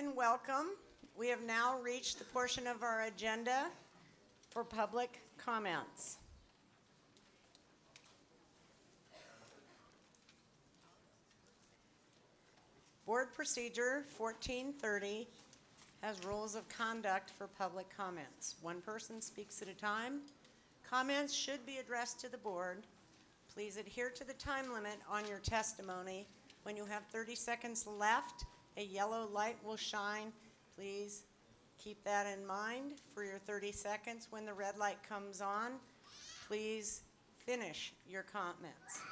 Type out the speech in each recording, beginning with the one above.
and welcome. We have now reached the portion of our agenda for public comments. Board Procedure 1430 has rules of conduct for public comments. One person speaks at a time. Comments should be addressed to the board. Please adhere to the time limit on your testimony. When you have 30 seconds left, a yellow light will shine. Please keep that in mind for your 30 seconds. When the red light comes on, please finish your comments.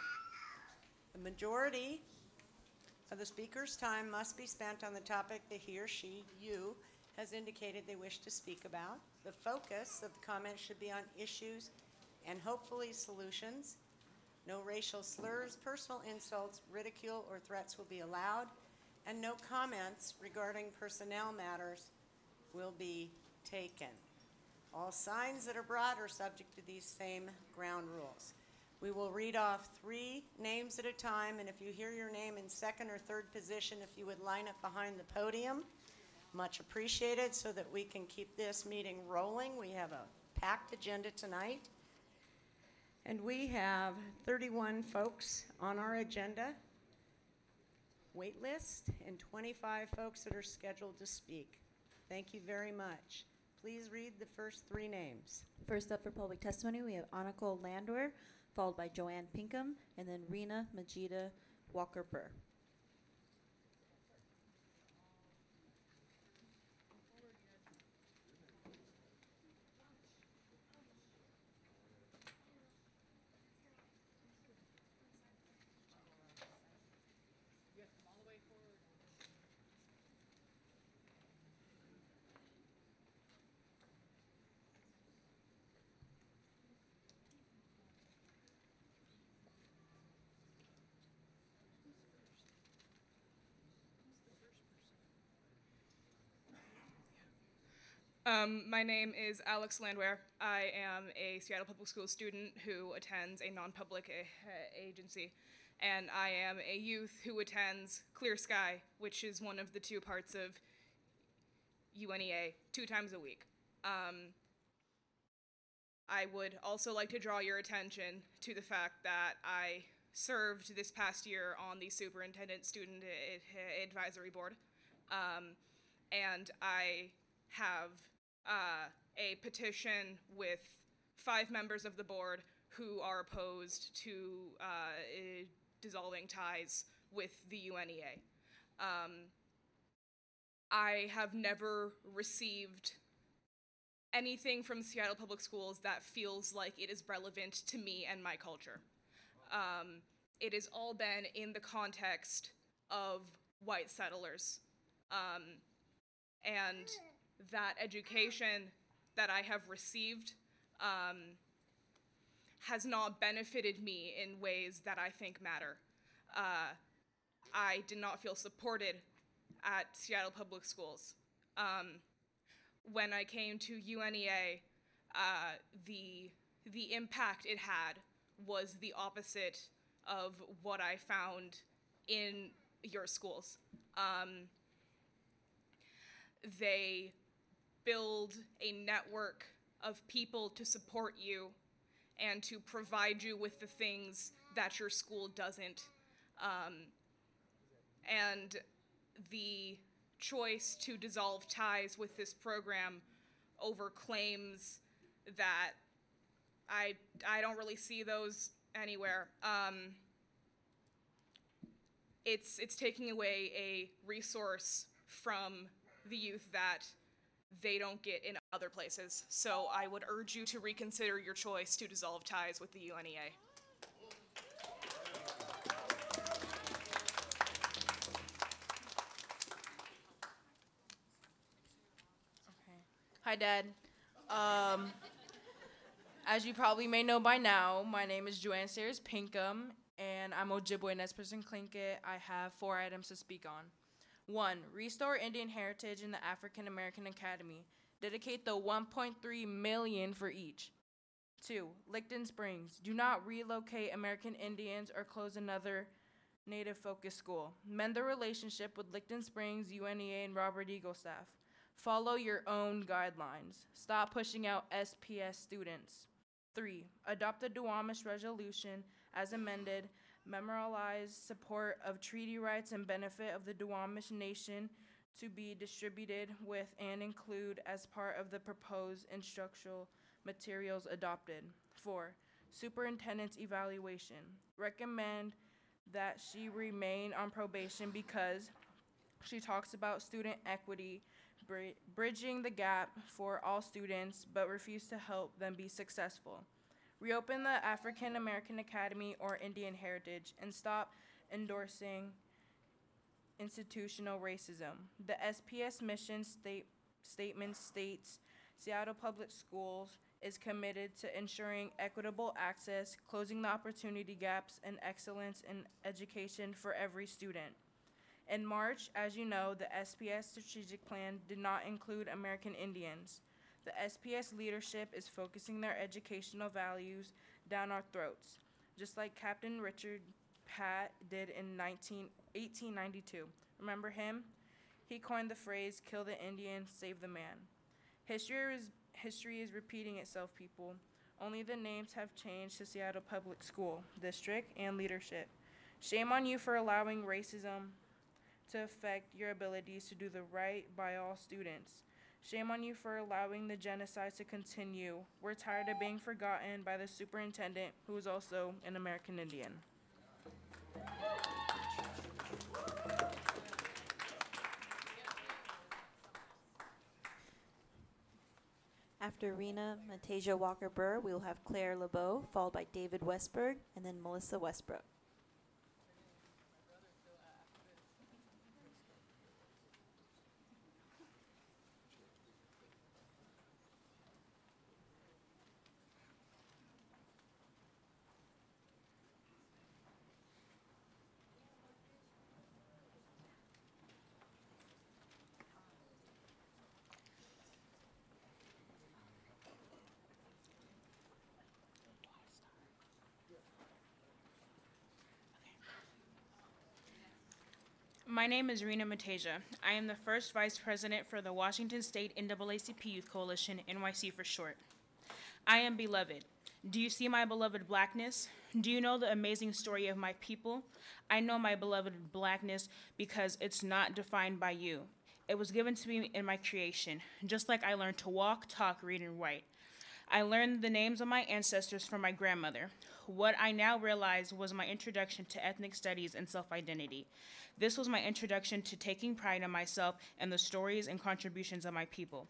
The majority of the speaker's time must be spent on the topic that he or she, you, has indicated they wish to speak about. The focus of the comments should be on issues and hopefully solutions. No racial slurs, personal insults, ridicule, or threats will be allowed, and no comments regarding personnel matters will be taken. All signs that are brought are subject to these same ground rules. We will read off three names at a time, and if you hear your name in second or third position, if you would line up behind the podium, much appreciated, so that we can keep this meeting rolling. We have a packed agenda tonight. And we have 31 folks on our agenda, wait list, and 25 folks that are scheduled to speak. Thank you very much. Please read the first three names. First up for public testimony, we have Aniko Landwehr, followed by Joanne Pinkham, and then Rena Majida Walker Um, my name is Alex Landwehr. I am a Seattle Public Schools student who attends a non public a- agency, and I am a youth who attends Clear Sky, which is one of the two parts of UNEA, two times a week. Um, I would also like to draw your attention to the fact that I served this past year on the Superintendent Student Ad- Advisory Board, um, and I have uh, a petition with five members of the board who are opposed to uh, eh, dissolving ties with the UNEA. Um, I have never received anything from Seattle Public Schools that feels like it is relevant to me and my culture. Um, it has all been in the context of white settlers. Um, and that education that I have received um, has not benefited me in ways that I think matter. Uh, I did not feel supported at Seattle Public Schools. Um, when I came to UNEA, uh, the the impact it had was the opposite of what I found in your schools. Um, they build a network of people to support you and to provide you with the things that your school doesn't. Um, and the choice to dissolve ties with this program over claims that I, I don't really see those anywhere. Um, it's, it's taking away a resource from the youth that they don't get in other places. So I would urge you to reconsider your choice to dissolve ties with the UNEA. Hi, Dad. Um, as you probably may know by now, my name is Joanne Sayers Pinkham, and I'm Ojibwe Nesperson Tlingit. I have four items to speak on. One, restore Indian heritage in the African American Academy. Dedicate the 1.3 million for each. Two, Licton Springs. Do not relocate American Indians or close another Native Focus School. Mend the relationship with Licton Springs, UNEA, and Robert Eagle staff. Follow your own guidelines. Stop pushing out SPS students. Three, adopt the Duwamish resolution as amended. Memorialize support of treaty rights and benefit of the Duwamish Nation to be distributed with and include as part of the proposed instructional materials adopted. Four, superintendent's evaluation. Recommend that she remain on probation because she talks about student equity, bri- bridging the gap for all students, but refuse to help them be successful. Reopen the African American Academy or Indian Heritage and stop endorsing institutional racism. The SPS mission state, statement states Seattle Public Schools is committed to ensuring equitable access, closing the opportunity gaps, and excellence in education for every student. In March, as you know, the SPS strategic plan did not include American Indians. The SPS leadership is focusing their educational values down our throats, just like Captain Richard Pratt did in 19, 1892. Remember him? He coined the phrase, kill the Indian, save the man. History is, history is repeating itself, people. Only the names have changed to Seattle Public School, District, and leadership. Shame on you for allowing racism to affect your abilities to do the right by all students. Shame on you for allowing the genocide to continue. We're tired of being forgotten by the superintendent, who is also an American Indian. After Rena Matasia Walker Burr, we will have Claire LeBeau, followed by David Westberg, and then Melissa Westbrook. Name is Rena Mateja. I am the first vice president for the Washington State NAACP Youth Coalition, NYC for short. I am beloved. Do you see my beloved blackness? Do you know the amazing story of my people? I know my beloved blackness because it's not defined by you. It was given to me in my creation, just like I learned to walk, talk, read, and write. I learned the names of my ancestors from my grandmother. What I now realize was my introduction to ethnic studies and self identity. This was my introduction to taking pride in myself and the stories and contributions of my people.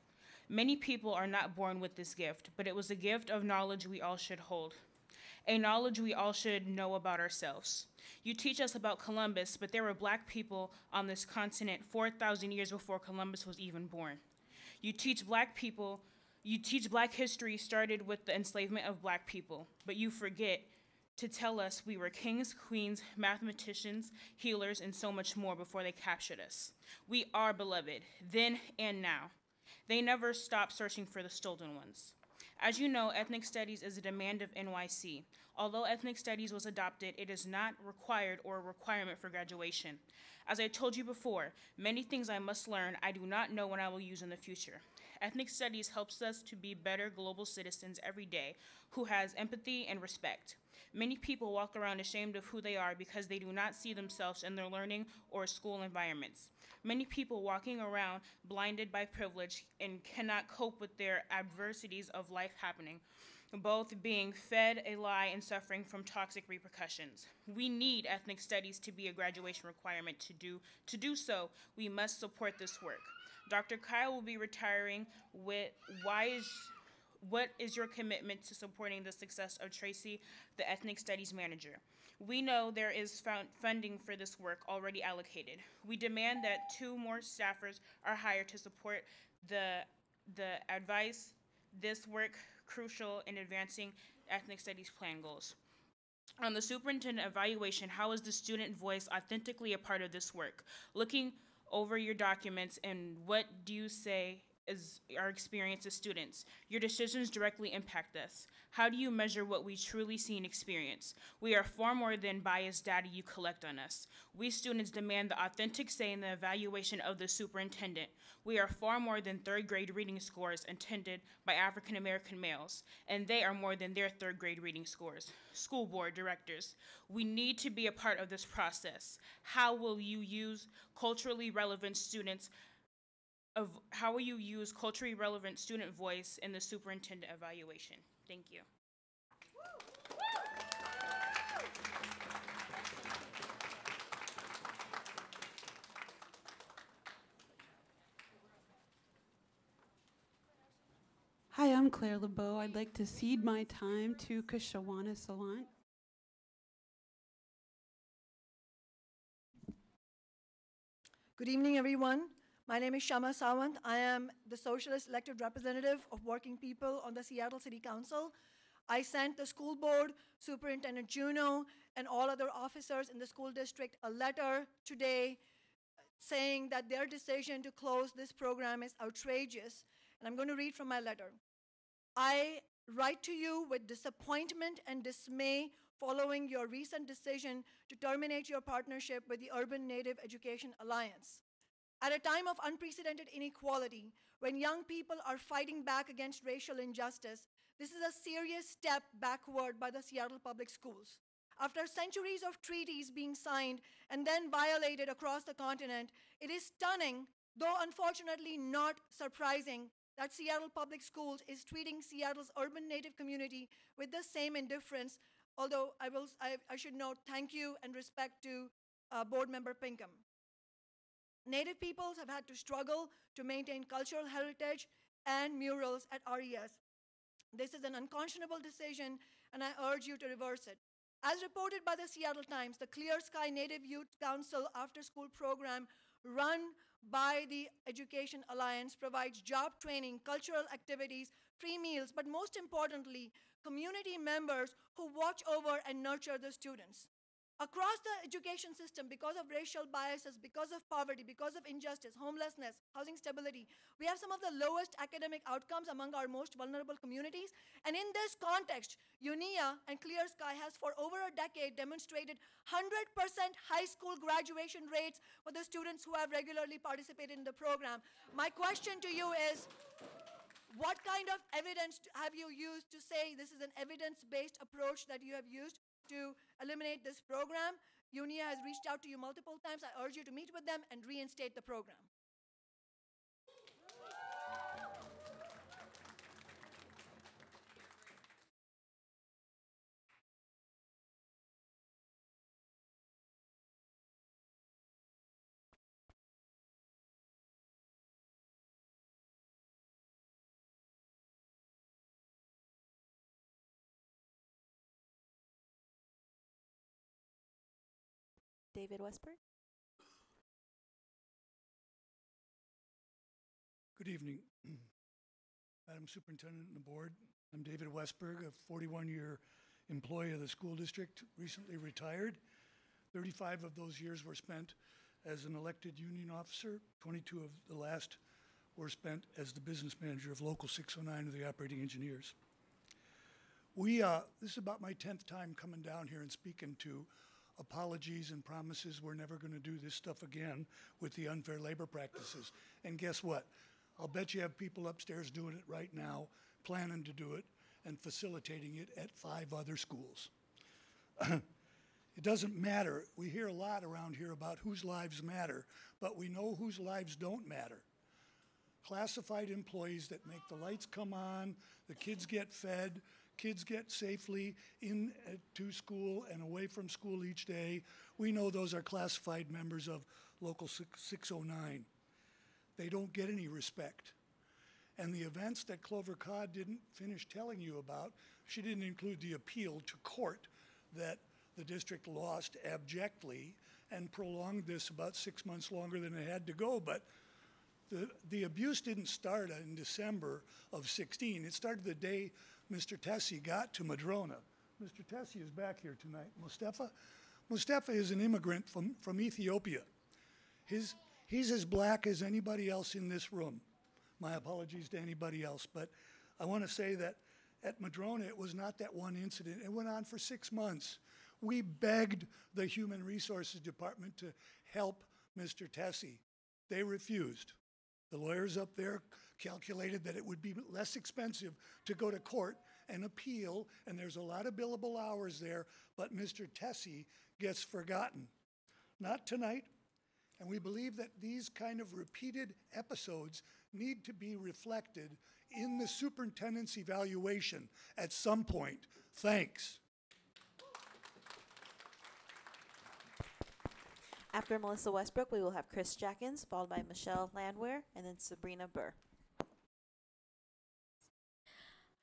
Many people are not born with this gift, but it was a gift of knowledge we all should hold, a knowledge we all should know about ourselves. You teach us about Columbus, but there were black people on this continent 4,000 years before Columbus was even born. You teach black people, you teach black history started with the enslavement of black people, but you forget to tell us we were kings, queens, mathematicians, healers, and so much more before they captured us. We are beloved, then and now. They never stop searching for the stolen ones. As you know, ethnic studies is a demand of NYC. Although ethnic studies was adopted, it is not required or a requirement for graduation. As I told you before, many things I must learn I do not know when I will use in the future. Ethnic studies helps us to be better global citizens every day who has empathy and respect. Many people walk around ashamed of who they are because they do not see themselves in their learning or school environments. Many people walking around blinded by privilege and cannot cope with their adversities of life happening, both being fed a lie and suffering from toxic repercussions. We need ethnic studies to be a graduation requirement to do to do so, we must support this work. Dr. Kyle will be retiring with why is what is your commitment to supporting the success of Tracy, the ethnic studies manager? We know there is funding for this work already allocated. We demand that two more staffers are hired to support the, the advice, this work crucial in advancing ethnic studies plan goals. On the superintendent evaluation, how is the student voice authentically a part of this work? Looking over your documents and what do you say as our experience as students. Your decisions directly impact us. How do you measure what we truly see and experience? We are far more than biased data you collect on us. We students demand the authentic say in the evaluation of the superintendent. We are far more than third grade reading scores intended by African American males, and they are more than their third grade reading scores. School board directors, we need to be a part of this process. How will you use culturally relevant students of how will you use culturally relevant student voice in the superintendent evaluation? Thank you. Hi, I'm Claire LeBeau. I'd like to cede my time to Kshama Sawant. Good evening, everyone. My name is Kshama Sawant. I am the Socialist elected representative of working people on the Seattle City Council. I sent the school board, Superintendent Juneau, and all other officers in the school district a letter today saying that their decision to close this program is outrageous. And I'm going to read from my letter. I write to you with disappointment and dismay following your recent decision to terminate your partnership with the Urban Native Education Alliance. At a time of unprecedented inequality, when young people are fighting back against racial injustice, this is a serious step backward by the Seattle Public Schools. After centuries of treaties being signed and then violated across the continent, it is stunning, though unfortunately not surprising, that Seattle Public Schools is treating Seattle's urban native community with the same indifference. Although I, will, I, I should note thank you and respect to uh, Board Member Pinkham. Native peoples have had to struggle to maintain cultural heritage and murals at RES. This is an unconscionable decision, and I urge you to reverse it. As reported by the Seattle Times, the Clear Sky Native Youth Council after school program run by the Education Alliance provides job training, cultural activities, free meals, but most importantly, community members who watch over and nurture the students. Across the education system, because of racial biases, because of poverty, because of injustice, homelessness, housing stability, we have some of the lowest academic outcomes among our most vulnerable communities. And in this context, UNEA and Clear Sky has for over a decade demonstrated 100% high school graduation rates for the students who have regularly participated in the program. My question to you is, what kind of evidence have you used to say this is an evidence-based approach that you have used to eliminate this program. UNEA has reached out to you multiple times. I urge you to meet with them and reinstate the program. David Westberg? Good evening, Madam Superintendent and the Board. I'm David Westberg, a 41-year employee of the school district, recently retired. 35 of those years were spent as an elected union officer. 22 of the last were spent as the business manager of Local 609 of the operating engineers. We, uh, this is about my 10th time coming down here and speaking to apologies and promises we're never going to do this stuff again with the unfair labor practices. And guess what? I'll bet you have people upstairs doing it right now, planning to do it, and facilitating it at five other schools. it doesn't matter. We hear a lot around here about whose lives matter, but we know whose lives don't matter. Classified employees that make the lights come on, the kids get fed, kids get safely in uh, to school and away from school each day. We know those are classified members of Local 609. They don't get any respect. And the events that Clover Codd didn't finish telling you about, she didn't include the appeal to court that the district lost abjectly and prolonged this about six months longer than it had to go. But the, the abuse didn't start in December of 16. It started the day Mr. Tessie got to Madrona. Mr. Tessie is back here tonight. Mustafa? Mustafa is an immigrant from, from Ethiopia. His, he's as black as anybody else in this room. My apologies to anybody else, but I want to say that at Madrona, it was not that one incident. It went on for six months. We begged the Human Resources Department to help Mr. Tessie. They refused. The lawyers up there calculated that it would be less expensive to go to court and appeal, and there's a lot of billable hours there, but Mr. Tessie gets forgotten. Not tonight, and we believe that these kind of repeated episodes need to be reflected in the superintendent's evaluation at some point. Thanks. After Melissa Westbrook, we will have Chris Jackins, followed by Michelle Landwehr, and then Sabrina Burr.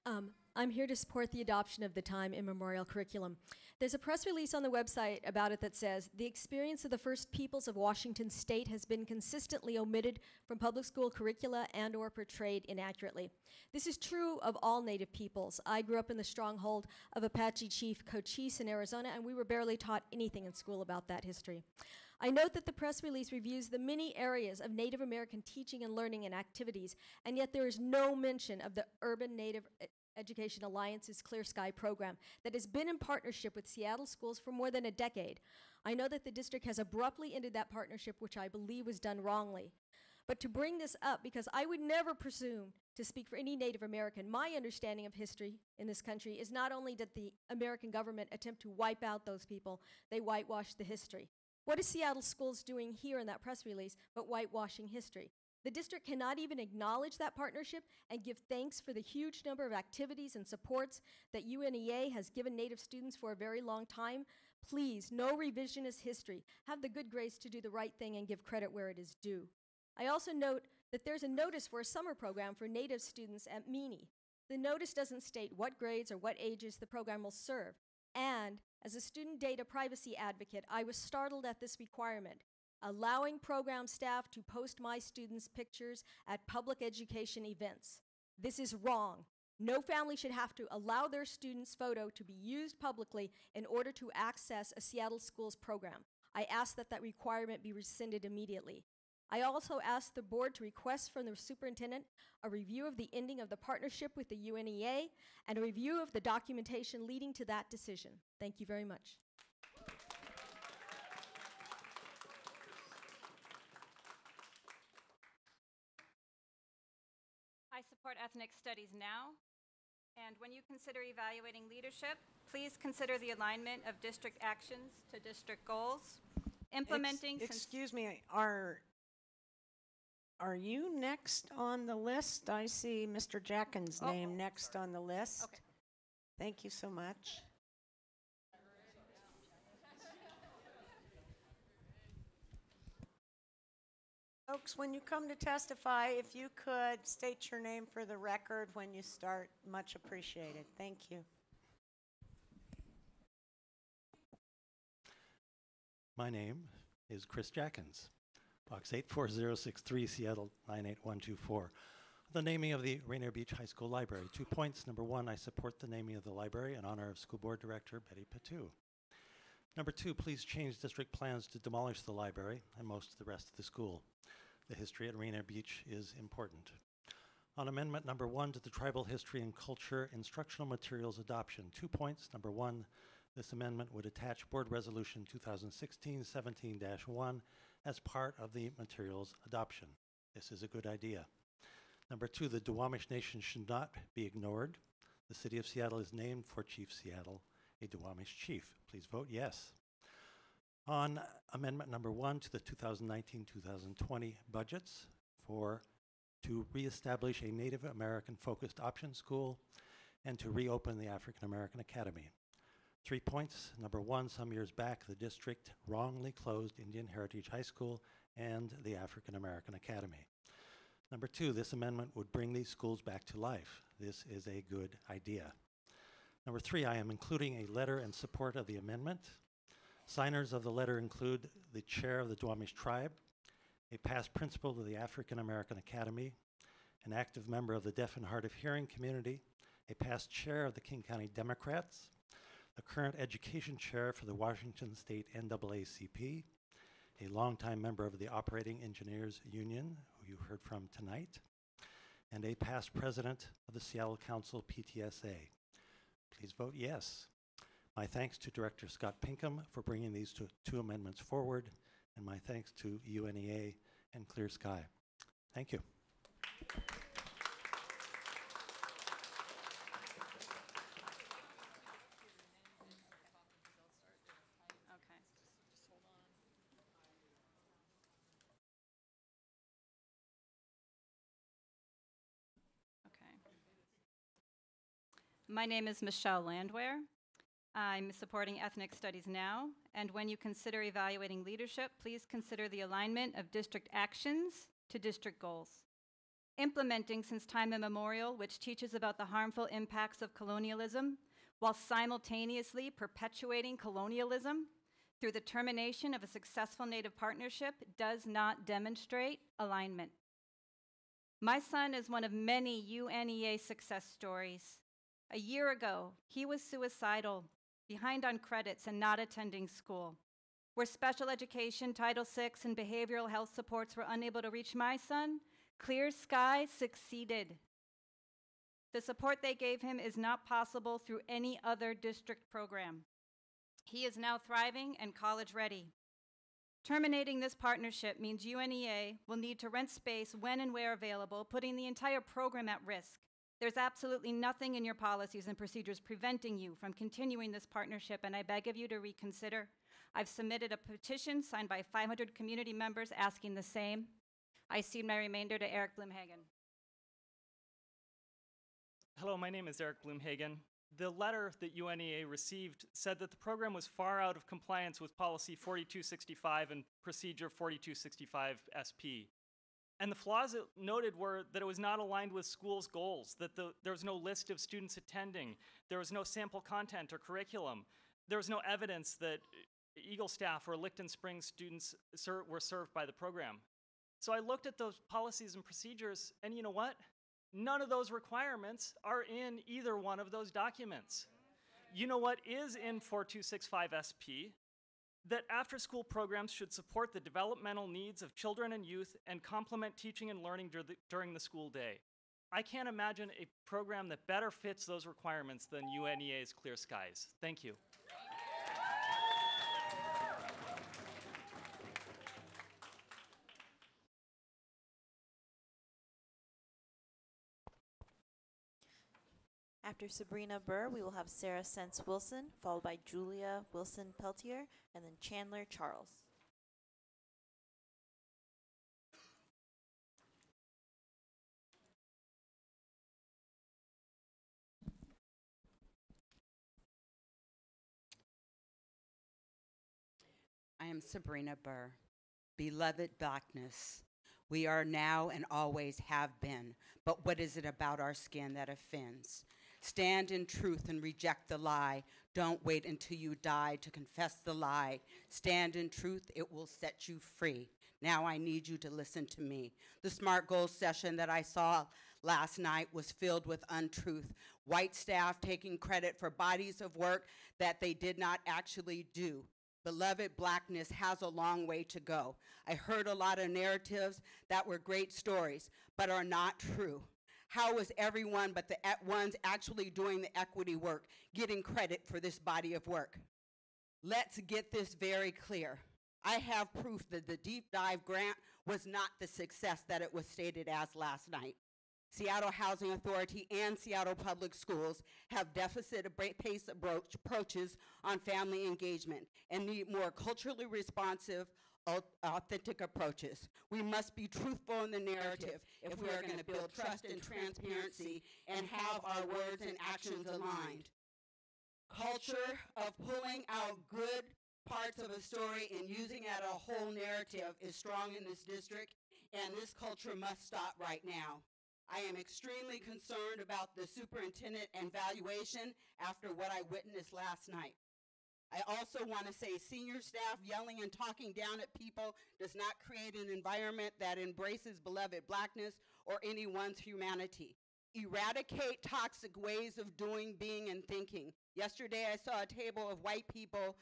Um, I'm here to support the adoption of the time immemorial curriculum. There's a press release on the website about it that says the experience of the first peoples of Washington state has been consistently omitted from public school curricula and or portrayed inaccurately. This is true of all native peoples. I grew up in the stronghold of Apache chief Cochise in Arizona and we were barely taught anything in school about that history. I note that the press release reviews the many areas of Native American teaching and learning and activities, and yet there is no mention of the Urban Native Education Alliance's Clear Sky program that has been in partnership with Seattle schools for more than a decade. I know that the district has abruptly ended that partnership, which I believe was done wrongly. But to bring this up, because I would never presume to speak for any Native American, my understanding of history in this country is not only did the American government attempt to wipe out those people, they whitewashed the history. What is Seattle Schools doing here in that press release but whitewashing history? The district cannot even acknowledge that partnership and give thanks for the huge number of activities and supports that UNEA has given Native students for a very long time. Please, no revisionist history. Have the good grace to do the right thing and give credit where it is due. I also note that there's a notice for a summer program for Native students at Meany. The notice doesn't state what grades or what ages the program will serve. And as a student data privacy advocate, I was startled at this requirement, allowing program staff to post my students' pictures at public education events. This is wrong. No family should have to allow their student's photo to be used publicly in order to access a Seattle Schools program. I ask that that requirement be rescinded immediately. I also asked the board to request from the superintendent a review of the ending of the partnership with the UNEA and a review of the documentation leading to that decision. Thank you very much. I support ethnic studies now. And when you consider evaluating leadership, please consider the alignment of district actions to district goals. Implementing, Ex- Excuse me, are, are you next on the list? I see Mr. Jackins' Oh, name next on the list. Okay. Thank you so much. Folks, when you come to testify, if you could state your name for the record when you start, much appreciated. Thank you. My name is Chris Jackins, box 84063, Seattle 98124. The naming of the Rainier Beach High School Library. Two points. Number one, I support the naming of the library in honor of School Board Director Betty Patu. Number two, please change district plans to demolish the library and most of the rest of the school. The history at Rainier Beach is important. On amendment number one to the Tribal History and Culture Instructional Materials Adoption, two points. Number one, this amendment would attach Board Resolution 2016-17-1 as part of the materials adoption. This is a good idea. Number two, the Duwamish Nation should not be ignored. The City of Seattle is named for Chief Seattle, a Duwamish chief. Please vote yes. On amendment number one to the 2019-2020 budgets for to reestablish a Native American focused option school and to reopen the African American Academy. Three points. Number one, some years back, the district wrongly closed Indian Heritage High School and the African American Academy. Number two, this amendment would bring these schools back to life. This is a good idea. Number three, I am including a letter in support of the amendment. Signers of the letter include the chair of the Duwamish tribe, a past principal of the African American Academy, an active member of the deaf and hard of hearing community, a past chair of the King County Democrats, the current education chair for the Washington State NAACP, a longtime member of the Operating Engineers Union, who you heard from tonight, and a past president of the Seattle Council PTSA. Please vote yes. My thanks to Director Scott Pinkham for bringing these two, two amendments forward, and my thanks to UNEA and Clear Sky. Thank you. Okay. Okay. My name is Michelle Landwehr. I'm supporting Ethnic Studies Now, and when you consider evaluating leadership, please consider the alignment of district actions to district goals. Implementing since time immemorial, which teaches about the harmful impacts of colonialism, while simultaneously perpetuating colonialism through the termination of a successful Native partnership, does not demonstrate alignment. My son is one of many UNEA success stories. A year ago, he was suicidal, behind on credits, and not attending school. Where special education, Title VI, and behavioral health supports were unable to reach my son, Clear Sky succeeded. The support they gave him is not possible through any other district program. He is now thriving and college ready. Terminating this partnership means UNEA will need to rent space when and where available, putting the entire program at risk. There's absolutely nothing in your policies and procedures preventing you from continuing this partnership, and I beg of you to reconsider. I've submitted a petition signed by 500 community members asking the same. I cede my remainder to Eric Blumhagen. Hello, my name is Eric Blumhagen. The letter that UNEA received said that the program was far out of compliance with Policy 4265 and Procedure 4265 SP. And the flaws it noted were that it was not aligned with schools' goals, that the, there was no list of students attending, there was no sample content or curriculum, there was no evidence that Eagle staff or Licton Springs students ser- were served by the program. So I looked at those policies and procedures, and you know what? None of those requirements are in either one of those documents. You know what is in 4265 SP? That after school programs should support the developmental needs of children and youth and complement teaching and learning dur- the- during the school day. I can't imagine a program that better fits those requirements than UNEA's Clear Skies. Thank you. After Sabrina Burr, we will have Sarah Sense Wilson, followed by Julia Wilson Peltier, and then Chandler Charles. I am Sabrina Burr. Beloved blackness, we are now and always have been, but what is it about our skin that offends? Stand in truth and reject the lie. Don't wait until you die to confess the lie. Stand in truth, it will set you free. Now I need you to listen to me. The SMART Goals session that I saw last night was filled with untruth. White staff taking credit for bodies of work that they did not actually do. Beloved blackness has a long way to go. I heard a lot of narratives that were great stories, but are not true. How is everyone but the at- ones actually doing the equity work getting credit for this body of work? Let's get this very clear. I have proof that the deep dive grant was not the success that it was stated as last night. Seattle Housing Authority and Seattle Public Schools have deficit pace approach- approaches on family engagement and need more culturally responsive, authentic approaches. We must be truthful in the narrative if we are going to build trust and transparency and have our words and actions aligned. Culture of pulling out good parts of a story and using it a whole narrative is strong in this district, and this culture must stop right now. I am extremely concerned about the superintendent and valuation after what I witnessed last night. I also want to say senior staff yelling and talking down at people does not create an environment that embraces beloved blackness or anyone's humanity. Eradicate toxic ways of doing, being, and thinking. Yesterday, I saw a table of white people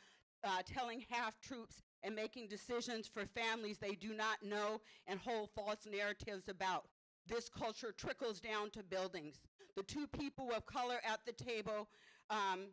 uh, telling half troops and making decisions for families they do not know and hold false narratives about. This culture trickles down to buildings. The two people of color at the table, um,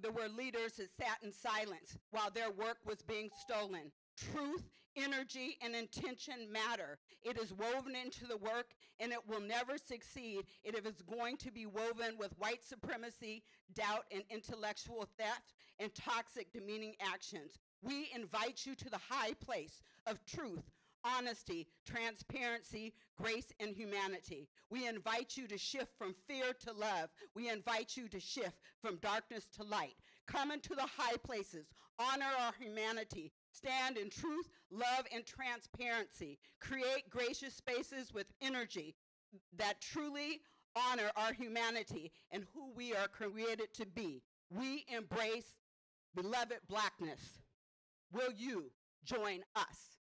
there were leaders that sat in silence while their work was being stolen. Truth, energy, and intention matter. It is woven into the work, and it will never succeed if it is going to be woven with white supremacy, doubt, and intellectual theft, and toxic, demeaning actions. We invite you to the high place of truth, honesty, transparency, grace, and humanity. We invite you to shift from fear to love. We invite you to shift from darkness to light. Come into the high places, honor our humanity, stand in truth, love, and transparency. Create gracious spaces with energy that truly honor our humanity and who we are created to be. We embrace beloved blackness. Will you join us?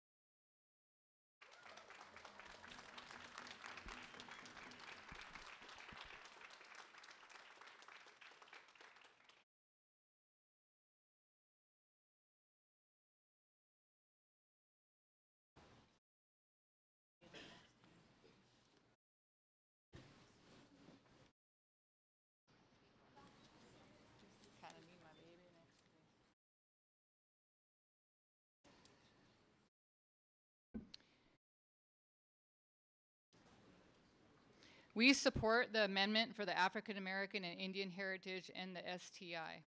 We support the amendment for the African American and Indian heritage and the STI.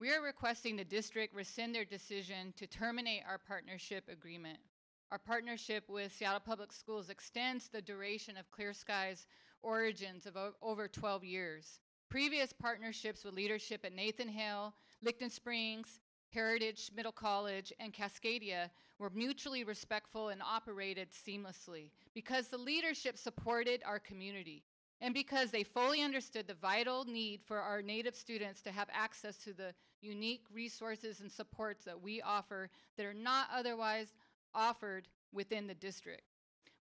We are requesting the district rescind their decision to terminate our partnership agreement. Our partnership with Seattle Public Schools extends the duration of Clear Skies origins of over 12 years. Previous partnerships with leadership at Nathan Hale, Licton Springs, Heritage Middle College, and Cascadia were mutually respectful and operated seamlessly because the leadership supported our community and because they fully understood the vital need for our Native students to have access to the unique resources and supports that we offer that are not otherwise offered within the district.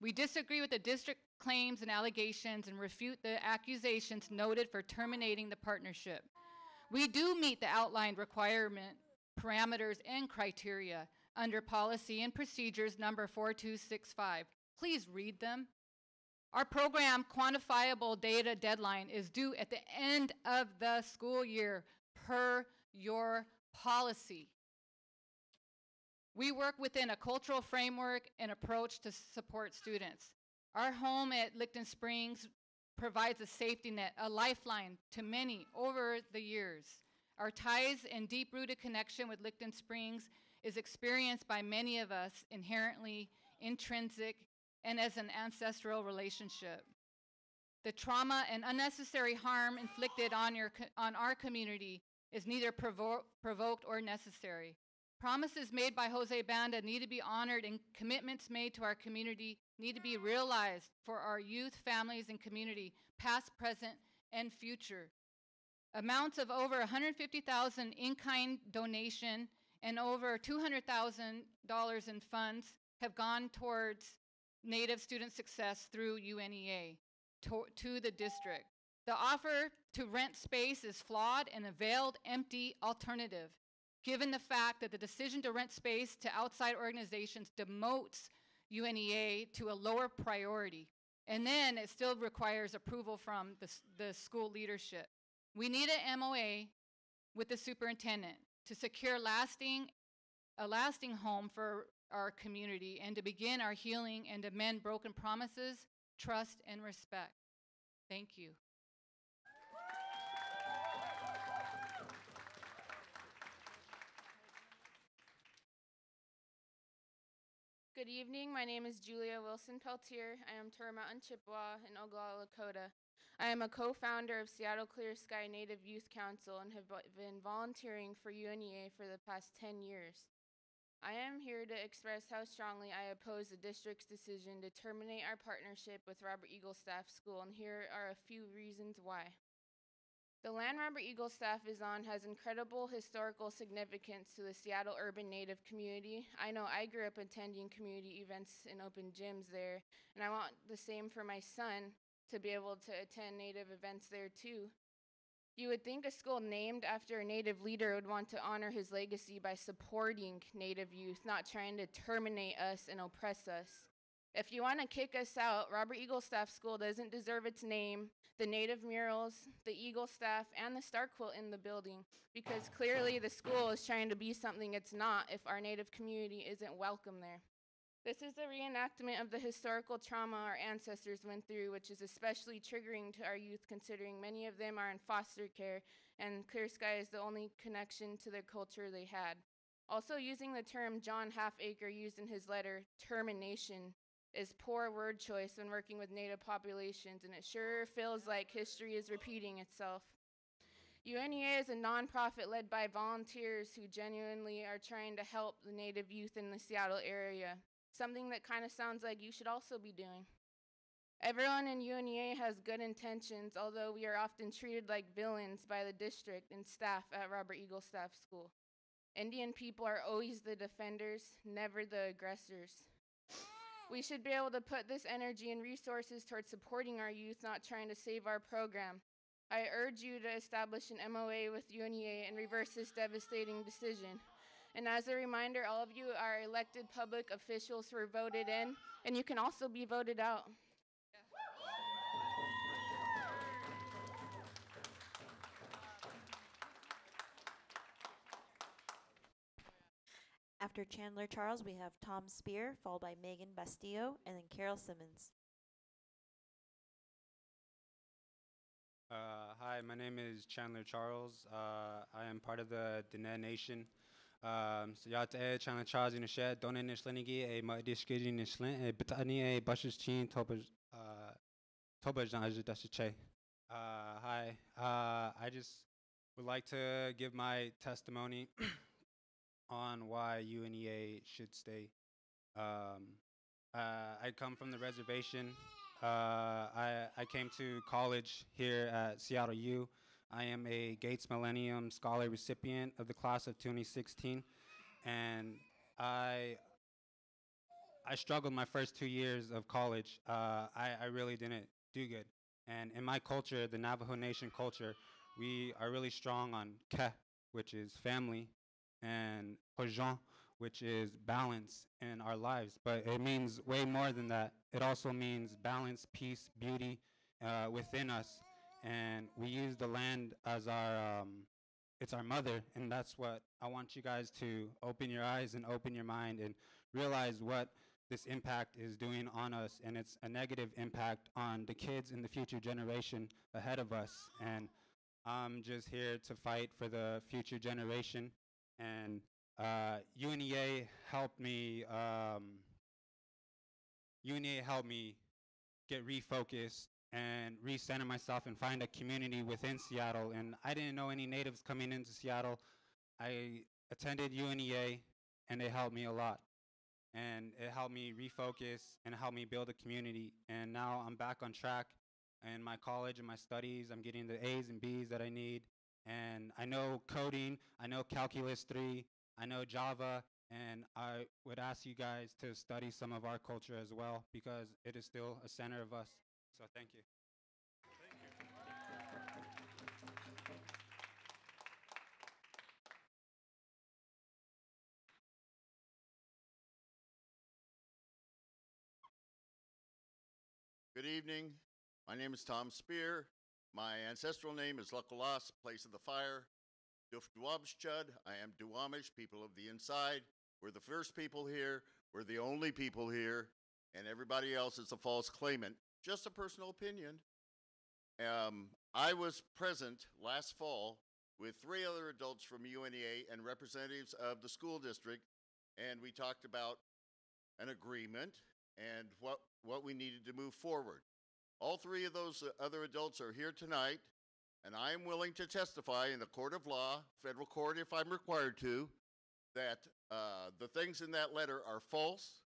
We disagree with the district claims and allegations and refute the accusations noted for terminating the partnership. We do meet the outlined requirement, parameters, and criteria under policy and procedures number 4265. Please read them. Our program quantifiable data deadline is due at the end of the school year per your policy. We work within a cultural framework and approach to support students. Our home at Licton Springs provides a safety net, a lifeline to many over the years. Our ties and deep rooted connection with Licton Springs is experienced by many of us inherently intrinsic and as an ancestral relationship. The trauma and unnecessary harm inflicted on, your, on our community is neither provo- provoked or necessary. Promises made by Jose Banda need to be honored, and commitments made to our community need to be realized for our youth, families, and community, past, present, and future. Amounts of over 150,000 in-kind donation and over $200,000 in funds have gone towards Native student success through UNEA to, to the district. The offer to rent space is flawed and a veiled, empty alternative, given the fact that the decision to rent space to outside organizations demotes UNEA to a lower priority. And then it still requires approval from the, the school leadership. We need an MOA with the superintendent to secure lasting, a lasting home for our community and to begin our healing and to mend broken promises, trust, and respect. Thank you. Good evening. My name is Julia Wilson Peltier. I am Turtle Chippewa in Oglala, Lakota. I am a co-founder of Seattle Clear Sky Native Youth Council and have been volunteering for UNEA for the past 10 years. I am here to express how strongly I oppose the district's decision to terminate our partnership with Robert Eagle Staff School, and here are a few reasons why. The land Robert Eagle staff is on has incredible historical significance to the Seattle urban Native community. I know I grew up attending community events and open gyms there, and I want the same for my son to be able to attend Native events there too. You would think a school named after a Native leader would want to honor his legacy by supporting Native youth, not trying to terminate us and oppress us. If you want to kick us out, Robert Eagle Staff School doesn't deserve its name, the native murals, the Eagle Staff, and the star quilt in the building, because clearly the school is trying to be something it's not if our native community isn't welcome there. This is a reenactment of the historical trauma our ancestors went through, which is especially triggering to our youth considering many of them are in foster care and Clear Sky is the only connection to their culture they had. Also, using the term John Halfaker used in his letter, termination, is poor word choice when working with Native populations, and it sure feels like history is repeating itself. UNEA is a nonprofit led by volunteers who genuinely are trying to help the Native youth in the Seattle area, something that kind of sounds like you should also be doing. Everyone in UNEA has good intentions, although we are often treated like villains by the district and staff at Robert Eagle Staff School. Indian people are always the defenders, never the aggressors. We should be able to put this energy and resources towards supporting our youth, not trying to save our program. I urge you to establish an MOA with UNEA and reverse this devastating decision. And as a reminder, all of you are elected public officials who were voted in, and you can also be voted out. After Chandler Charles, we have Tom Spear, followed by Megan Bastillo, and then Carol Simmons. Uh, hi, my name is Chandler Charles. Uh, I am part of the Diné Nation. Yat e Chandler Charles in the shed, don't in Ishlinigi, a Madishkiji in Ishlin, a Bitani, a Bushes Chin, Tobaj, Tobaj Dashiche. Hi, uh, I just would like to give my testimony on why UNEA should stay. Um, uh, I come from the reservation. Uh, I, I came to college here at Seattle U. I am a Gates Millennium Scholar recipient of the class of 2016, and I I struggled my first two years of college. Uh, I, I really didn't do good. And in my culture, the Navajo Nation culture, we are really strong on ke, which is family, and hojan, which is balance in our lives. But it means way more than that. It also means balance, peace, beauty uh, within us. And we use the land as our, um, it's our mother. And that's what I want you guys to open your eyes and open your mind and realize what this impact is doing on us. And it's a negative impact on the kids in the future generation ahead of us. And I'm just here to fight for the future generation and uh, UNEA helped me. Um, UNEA helped me get refocused and recenter myself and find a community within Seattle. And I didn't know any natives coming into Seattle. I attended UNEA, and it helped me a lot. And it helped me refocus and helped me build a community. And now I'm back on track in my college and my studies. I'm getting the A's and B's that I need. And I know coding, I know Calculus 3, I know Java, and I would ask you guys to study some of our culture as well because it is still a center of us. So thank you. Good evening. My name is Tom Spear. My ancestral name is Lukalas, place of the fire. Duf Duwabshchud. I am Duwamish, people of the inside. We're the first people here. We're the only people here. And everybody else is a false claimant. Just a personal opinion. Um, I was present last fall with three other adults from UNEA and representatives of the school district, and we talked about an agreement and what, what we needed to move forward. All three of those uh, other adults are here tonight, and I am willing to testify in the court of law, federal court if I'm required to, that uh, the things in that letter are false.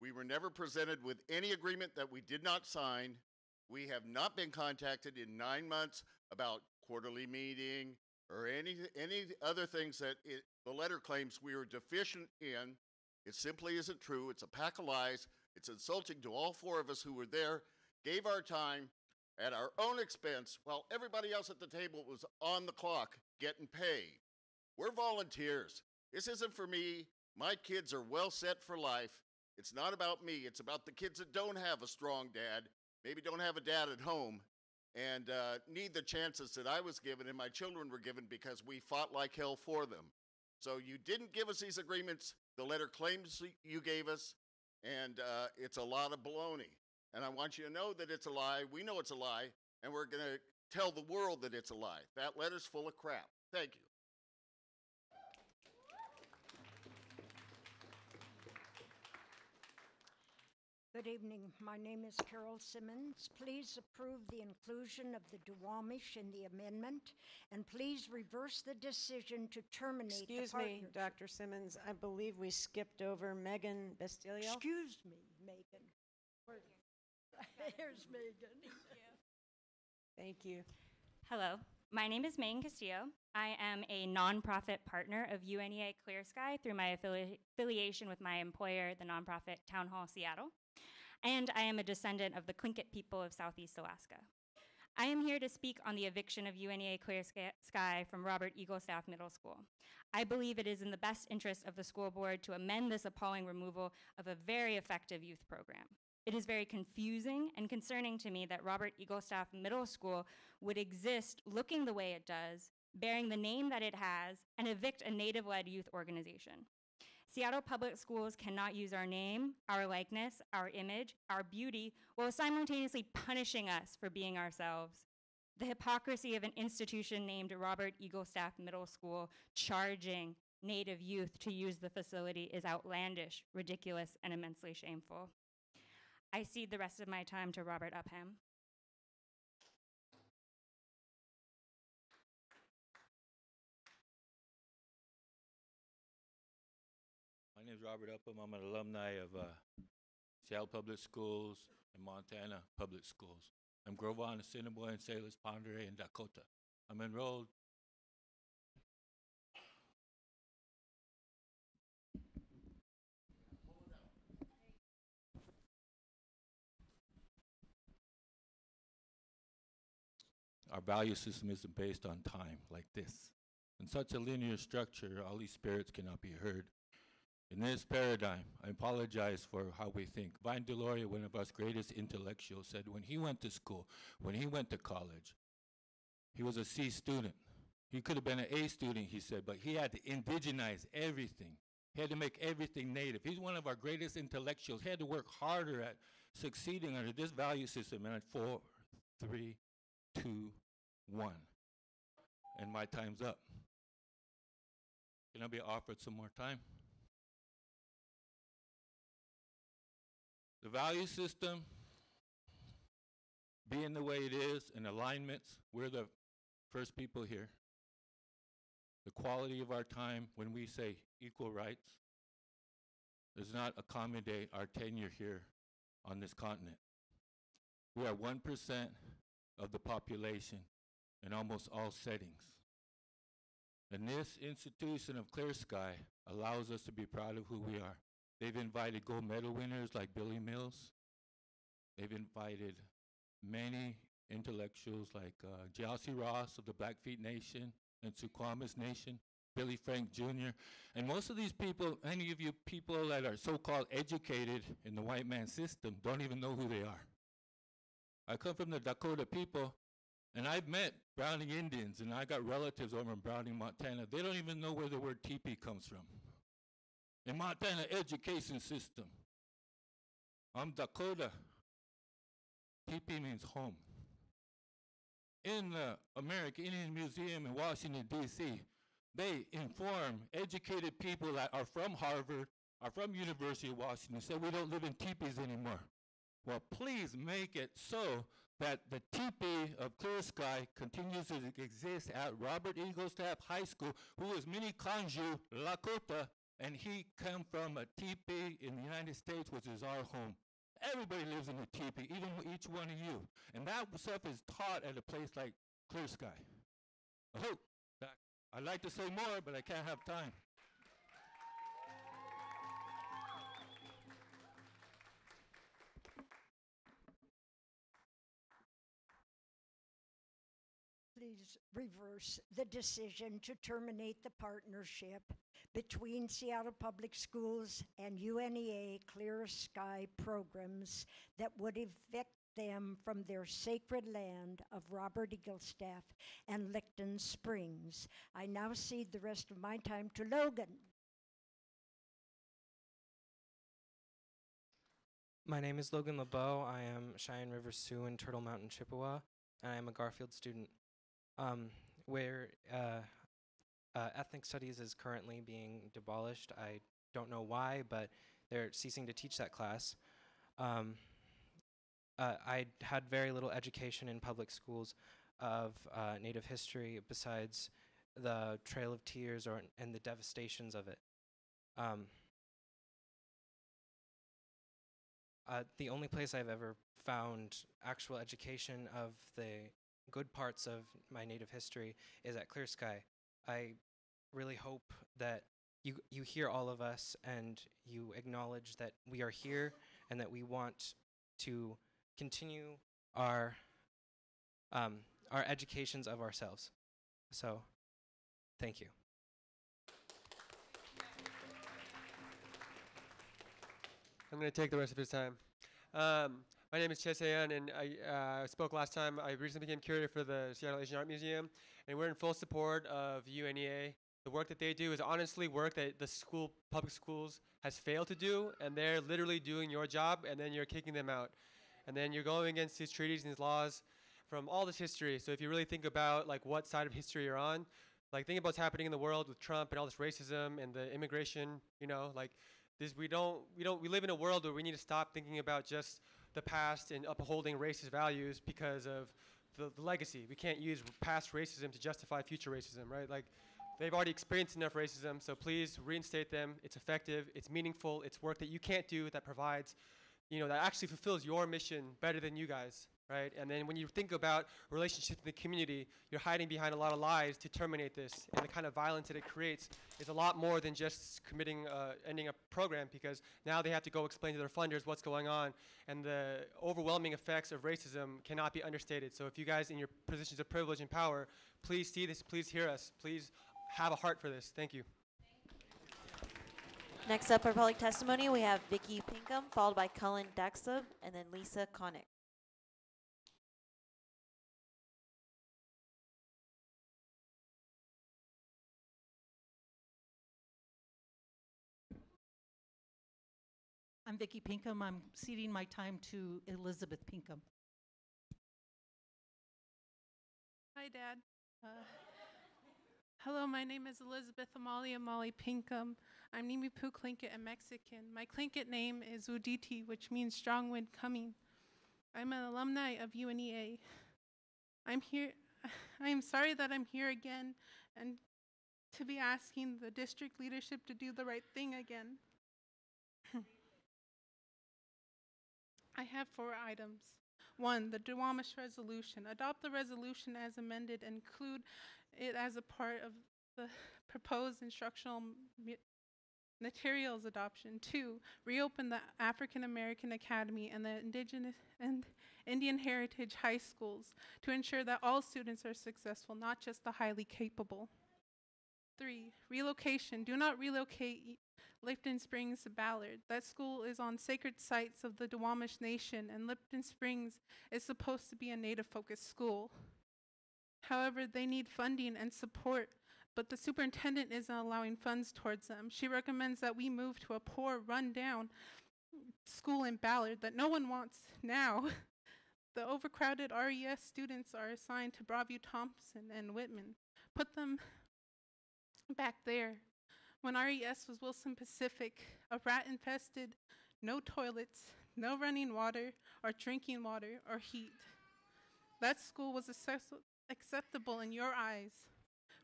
We were never presented with any agreement that we did not sign. We have not been contacted in nine months about quarterly meeting or any, any other things that it, the letter claims we are deficient in. It simply isn't true. It's a pack of lies. It's insulting to all four of us who were there gave our time at our own expense while everybody else at the table was on the clock getting paid. We're volunteers. This isn't for me. My kids are well set for life. It's not about me. It's about the kids that don't have a strong dad, maybe don't have a dad at home, and uh, need the chances that I was given and my children were given because we fought like hell for them. So you didn't give us these agreements. The letter claims you gave us, and uh, it's a lot of baloney. And I want you to know that it's a lie. We know it's a lie, and we're going to tell the world that it's a lie. That letter's full of crap. Thank you. Good evening. My name is Carol Simmons. Please approve the inclusion of the Duwamish in the amendment, and please reverse the decision to terminate the Excuse me, partnership. Dr. Simmons, I believe we skipped over Megan Bastilio. Excuse me, Megan. Where- Here's Megan. Thank you. Hello, my name is Megan Castillo. I am a nonprofit partner of UNEA Clear Sky through my affili- affiliation with my employer, the nonprofit Town Hall Seattle. And I am a descendant of the Tlingit people of Southeast Alaska. I am here to speak on the eviction of UNEA Clear Sky- from Robert Eagle Eaglestaff Middle School. I believe it is in the best interest of the school board to amend this appalling removal of a very effective youth program. It is very confusing and concerning to me that Robert Eaglestaff Middle School would exist looking the way it does, bearing the name that it has, and evict a native led youth organization. Seattle Public Schools cannot use our name, our likeness, our image, our beauty, while simultaneously punishing us for being ourselves. The hypocrisy of an institution named Robert Eaglestaff Middle School charging Native youth to use the facility is outlandish, ridiculous, and immensely shameful. I cede the rest of my time to Robert Upham. Robert Upham. I'm an alumni of uh, Seattle Public Schools and Montana Public Schools. I'm Gros Ventre Assiniboine, Salish, Pondere, and Dakota. I'm enrolled. Our value system isn't based on time like this. In such a linear structure, all these spirits cannot be heard. In this paradigm, I apologize for how we think. Vine Deloria, one of us greatest intellectuals, said when he went to school, when he went to college, he was a C student. He could have been an A student, he said, but he had to indigenize everything. He had to make everything native. He's one of our greatest intellectuals. He had to work harder at succeeding under this value system. And at four, three, two, one. And my time's up. Can I be offered some more time? The value system being the way it is and alignments, we're the first people here. The quality of our time when we say equal rights does not accommodate our tenure here on this continent. We are 1% of the population in almost all settings. And this institution of Clear Sky allows us to be proud of who we are. They've invited gold medal winners like Billy Mills. They've invited many intellectuals like uh, Ross of the Blackfeet Nation and Suquamish Nation, Billy Frank Jr. And most of these people, any of you people that are so-called educated in the white man system don't even know who they are. I come from the Dakota people, and I've met Browning Indians, and I got relatives over in Browning, Montana. They don't even know where the word teepee comes from. In Montana education system, I'm Dakota. Teepee means home. In uh, the American Indian Museum in Washington, D.C., they inform educated people that are from Harvard, are from University of Washington, say we don't live in teepees anymore. Well, please make it so that the teepee of Clear Sky continues to exist at Robert Eaglestaff High School, who is Minneconjou Lakota, and he come from a teepee in the United States, which is our home. Everybody lives in a teepee, even each one of you. And that stuff is taught at a place like Clear Sky. I hope I'd like to say more, but I can't have time. Please reverse the decision to terminate the partnership between Seattle Public Schools and UNEA Clear Sky programs that would evict them from their sacred land of Robert Eaglestaff and Licton Springs. I now cede the rest of my time to Logan. My name is Logan LeBeau. I am Cheyenne River Sioux in Turtle Mountain, Chippewa, and I am a Garfield student. Um, where uh, uh, ethnic studies is currently being demolished. I don't know why, but they're ceasing to teach that class. Um, uh, I had very little education in public schools of uh, Native history besides the Trail of Tears or and the devastations of it. Um, uh, the only place I've ever found actual education of the good parts of my native history is at Clear Sky. I really hope that you you hear all of us and you acknowledge that we are here and that we want to continue our um, our educations of ourselves. So, thank you. I'm going to take the rest of his time. Um, my name is Ayan, and I uh, spoke last time. I recently became curator for the Seattle Asian Art Museum, and we're in full support of UNEA. The work that they do is honestly work that the school, public schools, has failed to do, and they're literally doing your job, and then you're kicking them out, and then you're going against these treaties and these laws from all this history. So if you really think about like what side of history you're on, like think about what's happening in the world with Trump and all this racism and the immigration, you know, like this we don't we don't we live in a world where we need to stop thinking about just the past and upholding racist values because of the, the legacy. We can't use past racism to justify future racism, right? Like they've already experienced enough racism, so please reinstate them. It's effective, it's meaningful, it's work that you can't do that provides, you know, that actually fulfills your mission better than you guys right? And then when you think about relationships in the community, you're hiding behind a lot of lies to terminate this. And the kind of violence that it creates is a lot more than just committing, uh, ending a program because now they have to go explain to their funders what's going on. And the overwhelming effects of racism cannot be understated. So if you guys in your positions of privilege and power, please see this, please hear us, please have a heart for this. Thank you. Next up for public testimony, we have Vicky Pinkham, followed by Cullen Daxa, and then Lisa Connick. I'm Vicki Pinkham. I'm ceding my time to Elizabeth Pinkham. Hi, Dad. Uh, hello, my name is Elizabeth Amalia Molly Pinkham. I'm Nimipu Tlingit and Mexican. My Tlingit name is Uditi, which means strong wind coming. I'm an alumni of UNEA. I'm here. I am sorry that I'm here again and to be asking the district leadership to do the right thing again. I have four items. One, the Duwamish resolution. Adopt the resolution as amended include it as a part of the proposed instructional materials adoption. Two, reopen the African American Academy and the Indigenous and Indian Heritage High Schools to ensure that all students are successful, not just the highly capable. Three, relocation. Do not relocate Licton Springs Ballard. That school is on sacred sites of the Duwamish Nation, and Licton Springs is supposed to be a Native focused school. However, they need funding and support, but the superintendent isn't allowing funds towards them. She recommends that we move to a poor, run-down school in Ballard that no one wants now. the overcrowded RES students are assigned to Broadview Thomson and Whitman. Put them back there. When RES was Wilson Pacific, a rat infested, no toilets, no running water or drinking water or heat. That school was acceptable in your eyes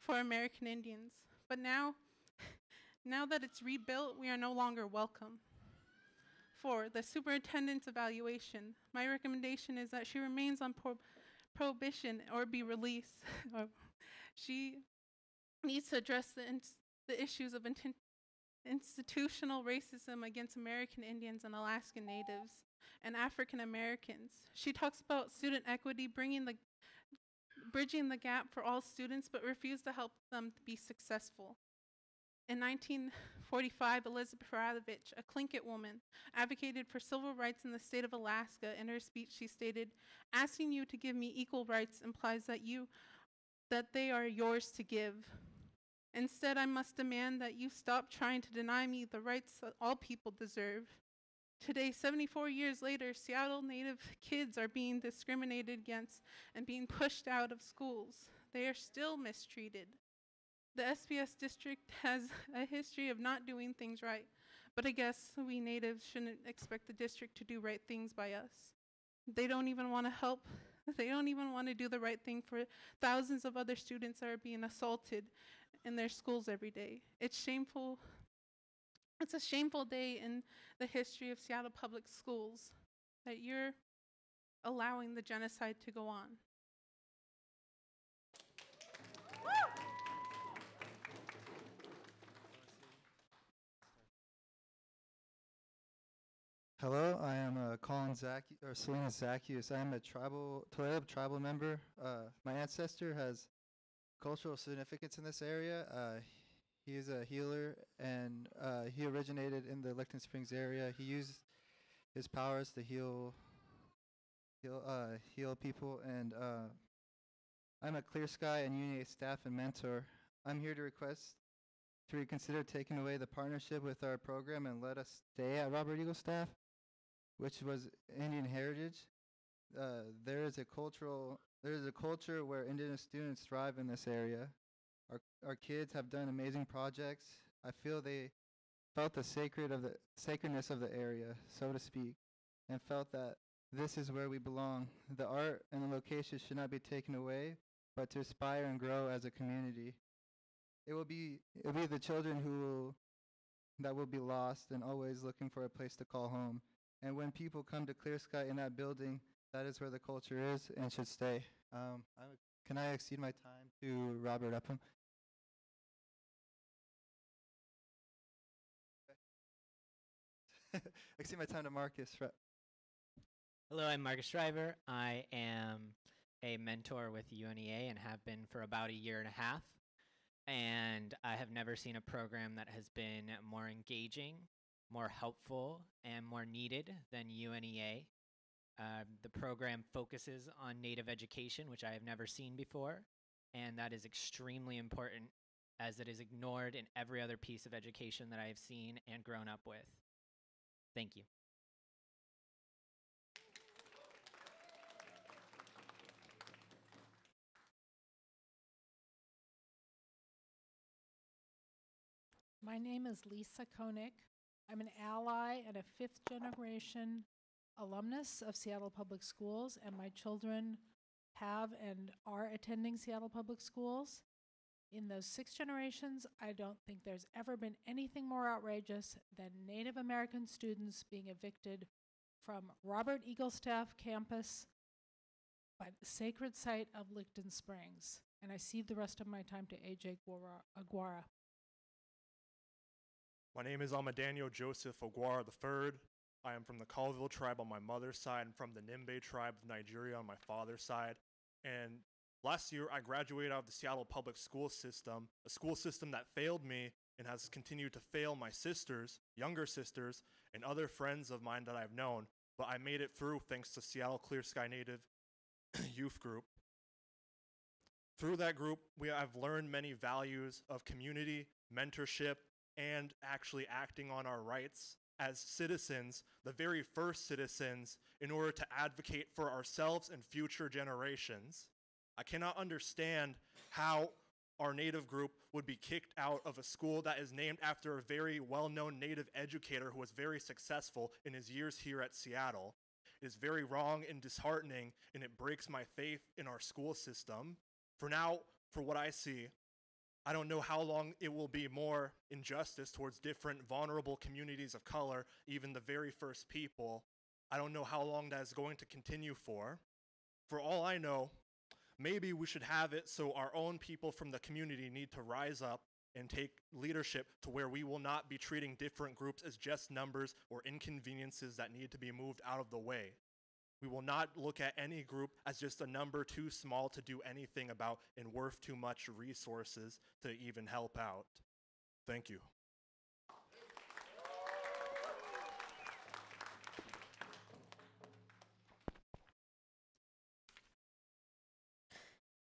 for American Indians. But now, now that it's rebuilt, we are no longer welcome. Four, the superintendent's evaluation. My recommendation is that she remains on pro prohibition or be released. she needs to address the the issues of institutional racism against American Indians and Alaskan Natives and African Americans. She talks about student equity, bringing the bridging the gap for all students but refused to help them be successful. In 1945, Elizabeth Peratrovich, a Tlingit woman, advocated for civil rights in the state of Alaska. In her speech, she stated, "Asking you to give me equal rights implies that you that they are yours to give. Instead, I must demand that you stop trying to deny me the rights that all people deserve." Today, 74 years later, Seattle Native kids are being discriminated against and being pushed out of schools. They are still mistreated. The SPS district has a history of not doing things right, but I guess we natives shouldn't expect the district to do right things by us. They don't even want to help. They don't even want to do the right thing for thousands of other students that are being assaulted in their schools every day. It's shameful. It's a shameful day in the history of Seattle Public Schools that you're allowing the genocide to go on. Hello, I am uh, Colin Zac or Selena Zacchius. I am a tribal Toyota tribal member. Uh, my ancestor has cultural significance in this area. Uh, he is a healer, and uh, he originated in the Licton Springs area. He used his powers to heal, heal, uh, heal people. And uh, I'm a Clear Sky and UNEA staff and mentor. I'm here to request to reconsider taking away the partnership with our program and let us stay at Robert Eagle staff, which was Indian heritage. Uh, there is a cultural, there is a culture where indigenous students thrive in this area. Our, our kids have done amazing projects. I feel they felt the sacred of the sacredness of the area, so to speak, and felt that this is where we belong. The art and the location should not be taken away, but to aspire and grow as a community. It will be it will be the children who will that will be lost and always looking for a place to call home. And when people come to Clear Sky in that building, that is where the culture is and should stay. Um, I can I exceed my time to Robert Upham? exceed my time to Marcus. Hello, I'm Marcus Shriver. I am a mentor with UNEA and have been for about a year and a half. And I have never seen a program that has been more engaging, more helpful, and more needed than UNEA. Um, the program focuses on Native education, which I have never seen before, and that is extremely important as it is ignored in every other piece of education that I have seen and grown up with. Thank you. My name is Lisa Koenig. I'm an ally and a fifth generation alumnus of Seattle Public Schools, and my children have and are attending Seattle Public Schools. In those six generations, I don't think there's ever been anything more outrageous than Native American students being evicted from Robert Eaglestaff campus by the sacred site of Licton Springs. And I cede the rest of my time to AJ Aguara. My name is uh, Amadaniel Joseph Aguara III. I am from the Colville tribe on my mother's side and from the Nimbe tribe of Nigeria on my father's side. And last year, I graduated out of the Seattle public school system, a school system that failed me and has continued to fail my sisters, younger sisters, and other friends of mine that I've known. But I made it through thanks to Seattle Clear Sky Native Youth Group. Through that group, we have learned many values of community, mentorship, and actually acting on our rights as citizens, the very first citizens, in order to advocate for ourselves and future generations. I cannot understand how our Native group would be kicked out of a school that is named after a very well known Native educator who was very successful in his years here at Seattle. It is very wrong and disheartening, and it breaks my faith in our school system. For now, for what I see, I don't know how long it will be more injustice towards different vulnerable communities of color, even the very first people. I don't know how long that is going to continue for. For all I know, maybe we should have it so our own people from the community need to rise up and take leadership to where we will not be treating different groups as just numbers or inconveniences that need to be moved out of the way. We will not look at any group as just a number too small to do anything about and worth too much resources to even help out. Thank you.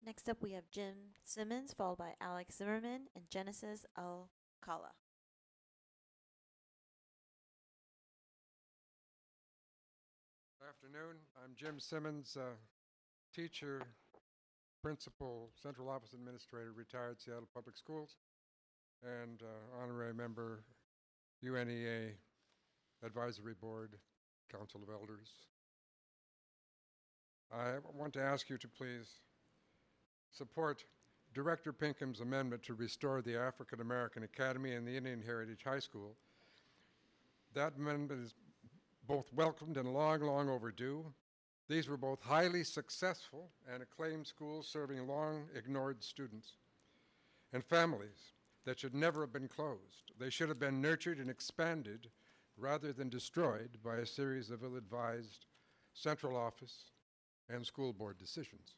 Next up, we have Jim Simmons, followed by Alex Zimmerman and Genesis Alcala. Afternoon. I'm Jim Simmons, uh, teacher, principal, central office administrator, retired Seattle Public Schools, and uh, honorary member, UNEA Advisory Board, Council of Elders. I want to ask you to please support Director Pinkham's amendment to restore the African American Academy and the Indian Heritage High School. That amendment is both welcomed and long, long overdue. These were both highly successful and acclaimed schools serving long ignored students and families that should never have been closed. They should have been nurtured and expanded rather than destroyed by a series of ill advised central office and school board decisions.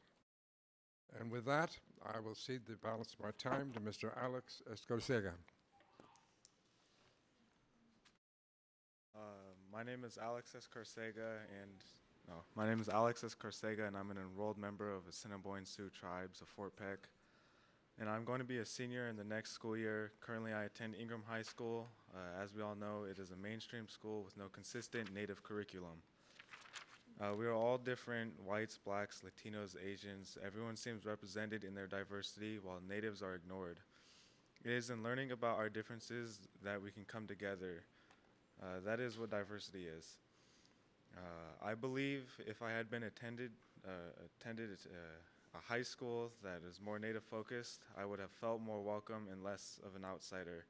And with that, I will cede the balance of my time to Mr. Alex Escorcega. Uh, my name is Alex Escorcega, and no, my name is Alex Escorcega, and I'm an enrolled member of the Assiniboine Sioux tribes of Fort Peck. And I'm going to be a senior in the next school year. Currently, I attend Ingraham High School. Uh, as we all know, it is a mainstream school with no consistent native curriculum. Uh, we are all different whites, blacks, Latinos, Asians. Everyone seems represented in their diversity while natives are ignored. It is in learning about our differences that we can come together. Uh, that is what diversity is. Uh, I believe if I had been attended, uh, attended uh, a high school that is more native focused, I would have felt more welcome and less of an outsider.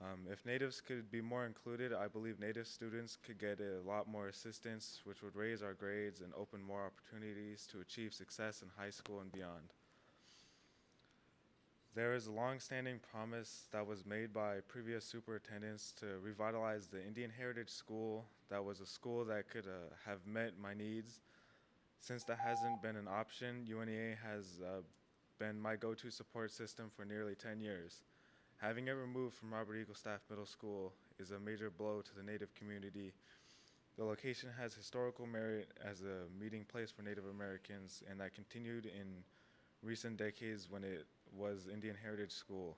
Um, if natives could be more included, I believe native students could get a lot more assistance, which would raise our grades and open more opportunities to achieve success in high school and beyond. There is a long-standing promise that was made by previous superintendents to revitalize the Indian Heritage School. That was a school that could uh, have met my needs. Since that hasn't been an option, UNEA has uh, been my go-to support system for nearly 10 years. Having it removed from Robert Eagle Staff Middle School is a major blow to the Native community. The location has historical merit as a meeting place for Native Americans, and that continued in recent decades when it was Indian Heritage School.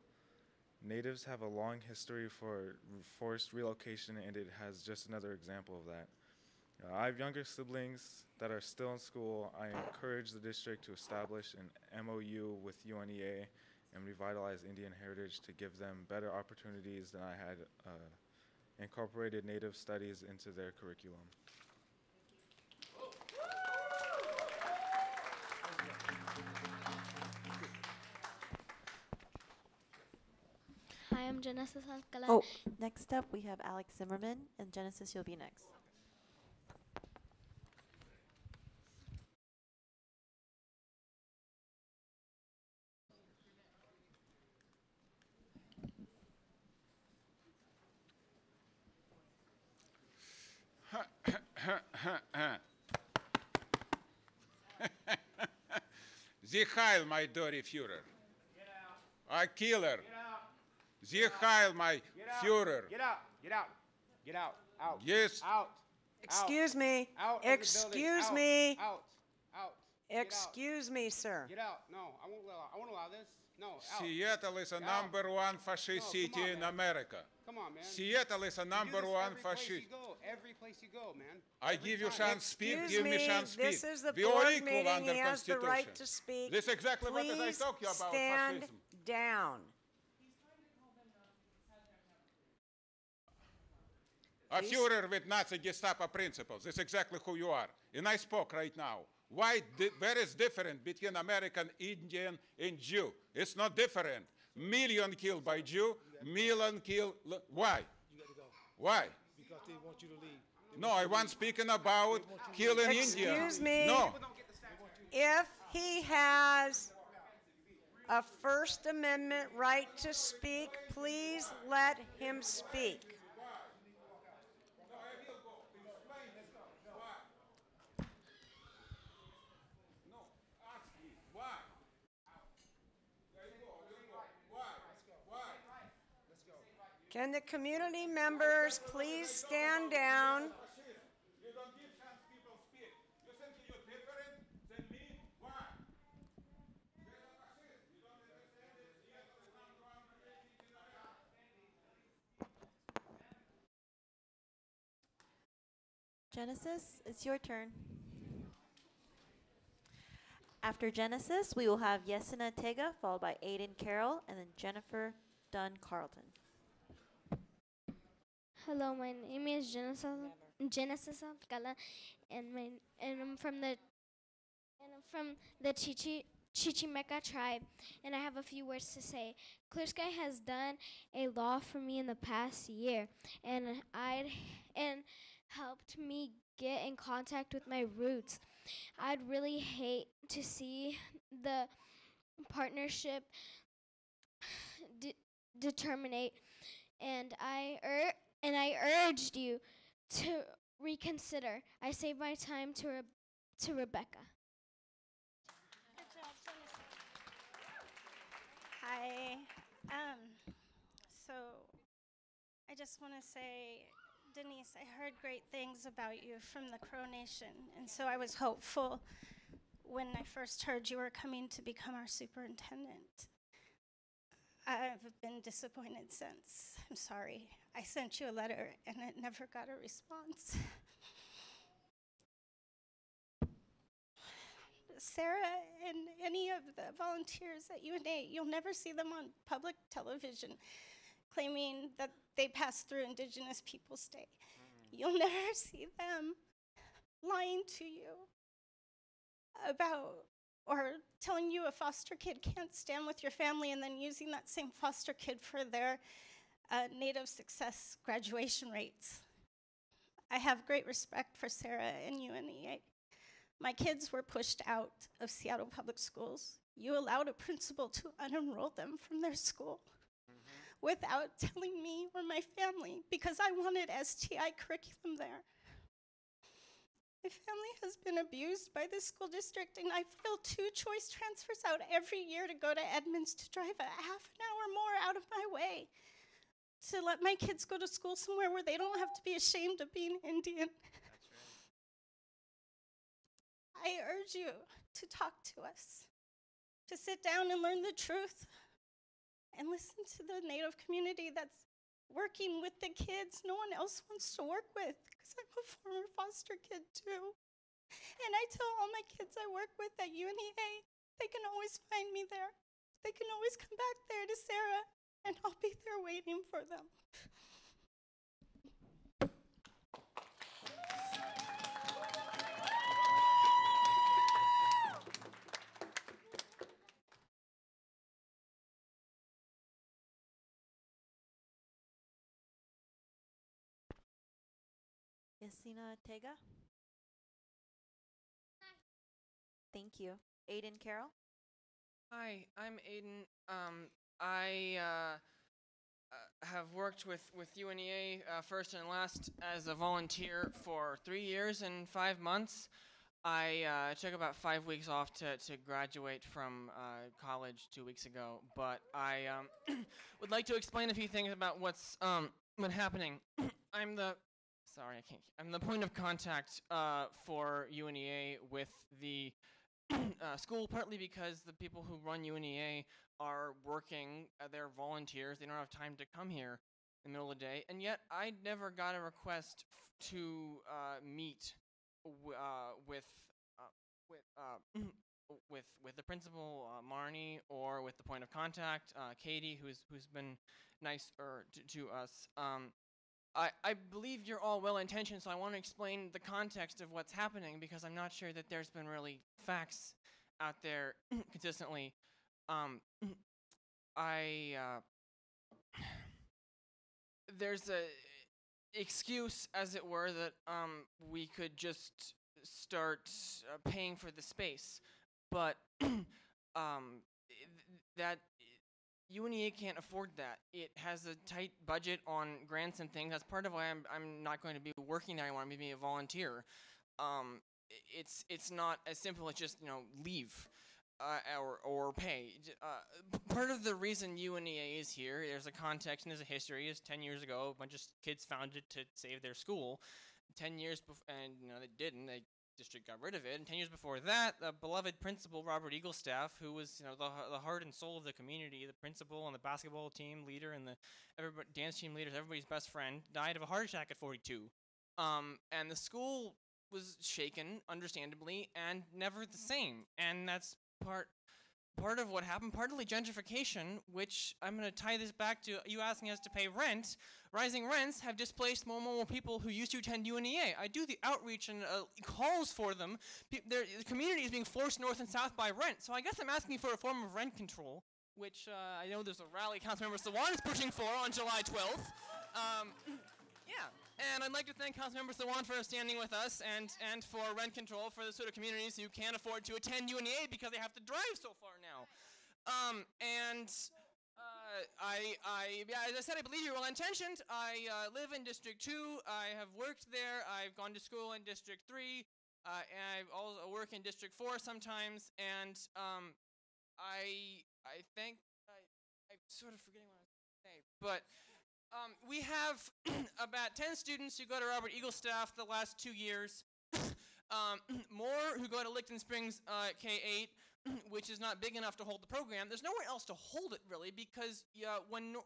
Natives have a long history for forced relocation, and it has just another example of that. Uh, I have younger siblings that are still in school. I encourage the district to establish an MOU with UNEA and revitalize Indian heritage to give them better opportunities than I had uh, incorporated Native studies into their curriculum. Hi, I'm Genesis Alcala. Oh, next up, we have Alex Zimmerman, and Genesis, you'll be next. Sie Heil, my dirty Führer. I kill her. Sie Heil, my Führer. Get out. Get out. Get out. Out. Yes. Out. Excuse me. Out of the building. Excuse me. Out. Out. Get out. Excuse me, sir. Get out. No, I won't allow. I won't allow this. No. Out. Seattle is a Get out. number one fascist No, city on, in. America. Come on, man. Seattle is a You do number this one fascist. go. Every place you go, man. I Every give you time. chance speak, Excuse give me me, chance speak. this is the we are board equal meeting. under He has the Constitution. right to speak. This is exactly what I Please talk about stand fascism. down. A Führer with Nazi Gestapo principles. That's exactly who you are. And I spoke right now. Why? Di- where is different between American, Indian, and Jew? It's not different. Million killed by Jew, million killed. l- Why? Why? Because they want you to leave. No, I want speaking about killing Indian. Excuse me. No. If he has a First Amendment right to speak, please let him speak. Can the community members please stand down? You don't give chance people speak. You think you're different than me? Why? You're a fascist. You don't understand it. Yet you the community members please stand down? Genesis, it's your turn. After Genesis, we will have Yesena Tega, followed by Aiden Carroll, and then Jennifer Dunn Carlton. Hello, my name is Genesis Genesis Alcala, and my and I'm from the and I'm from the Chichi Chichimeca tribe, and I have a few words to say. Clear Sky has done a law for me in the past year, and I'd and helped me get in contact with my roots. I'd really hate to see the partnership de- determinate, and I ur- and I urged you to reconsider. I save my time to Re- to Rebecca. Hi. Um, so I just want to say, Denise, I heard great things about you from the Crow Nation. And so I was hopeful when I first heard you were coming to become our superintendent. I've been disappointed since. I'm sorry. I sent you a letter and it never got a response. Sarah and any of the volunteers at UNEA, you'll never see them on public television claiming that they pass through Indigenous Peoples Day. Mm. You'll never see them lying to you about or telling you a foster kid can't stand with your family and then using that same foster kid for their uh, Native success graduation rates. I have great respect for Sarah and you and UNEA. My kids were pushed out of Seattle Public Schools. You allowed a principal to unenroll them from their school without telling me or my family because I wanted STI curriculum there. My family has been abused by the school district, and I fill two choice transfers out every year to go to Edmonds to drive a half an hour more out of my way to let my kids go to school somewhere where they don't have to be ashamed of being Indian. I urge you to talk to us, to sit down and learn the truth, and listen to the Native community that's working with the kids no one else wants to work with, because I'm a former foster kid too. And I tell all my kids I work with at UNEA, they can always find me there. They can always come back there to Sarah, and I'll be there waiting for them. Yesena Tega. Thank you. Aiden Carroll. Hi, I'm Aiden. Um, I uh, uh, have worked with, with UNEA uh, first and last as a volunteer for three years and five months. I uh, took about five weeks off to, to graduate from uh, college two weeks ago, but I um, would like to explain a few things about what's um, been happening. I'm the sorry, I can't. I'm the point of contact uh, for UNEA with the uh, school, partly because the people who run UNEA are working, uh, they're volunteers, they don't have time to come here in the middle of the day, and yet I never got a request f- to uh, meet w- uh, with uh, with with with the principal uh, Marnie or with the point of contact uh, Katie, who's who's been nice er, to, to us. Um, I, I believe you're all well intentioned, so I want to explain the context of what's happening because I'm not sure that there's been really facts out there consistently. Um, I uh, there's a excuse, as it were, that um, we could just start uh, paying for the space, but um, th- that UNEA can't afford that. It has a tight budget on grants and things. That's part of why I'm I'm not going to be working there. I'm going to be a volunteer. Um, it's it's not as simple as just you know leave. uh, or or pay. Uh, part of the reason UNEA is here, there's a context and there's a history. Is 10 years ago, a bunch of kids founded it to save their school. 10 years before, and you know they didn't. They district got rid of it. And 10 years before that, the beloved principal Robert Eaglestaff, who was you know the, the heart and soul of the community, the principal and the basketball team leader and the everybody, dance team leaders, everybody's best friend, died of a heart attack at 42. Um, and the school was shaken, understandably, and never the same. And that's part part of what happened. Partly gentrification, which I'm going to tie this back to you asking us to pay rent. Rising rents have displaced more and more people who used to attend UNEA. I do the outreach and uh, calls for them. Pe- their- the community is being forced north and south by rent. So I guess I'm asking for a form of rent control, which uh, I know there's a rally Councilmember Sawant is pushing for on July 12th. Um, and I'd like to thank Councilmember Sawant for standing with us and, and for rent control for the sort of communities who can't afford to attend UNEA because they have to drive so far now. Um, and uh, I, I, yeah, as I said, I believe you're well intentioned. I uh, live in District 2. I have worked there. I've gone to school in District 3. Uh, and I also work in District 4 sometimes. And um, I, I think, I, I'm sort of forgetting what I was going to say. But um, we have about 10 students who go to Robert Eagle staff the last two years. um, more who go to Licton Springs uh, K8, which is not big enough to hold the program. There's nowhere else to hold it really because uh, when no-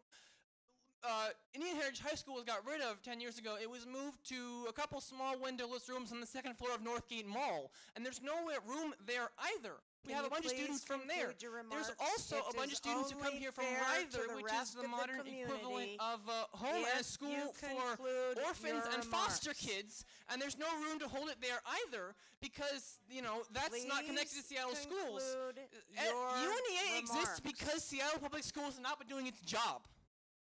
uh, Indian Heritage High School was got rid of 10 years ago, it was moved to a couple small windowless rooms on the second floor of Northgate Mall, and there's nowhere room there either. We Can have a bunch of students from there. There's also It a bunch of students who come here from Ryther, which is the of the modern equivalent of a home and if school for orphans and foster kids, and there's no room to hold it there either because you know that's not connected to Seattle schools. Uh, UNEA exists because Seattle Public Schools has not been doing its job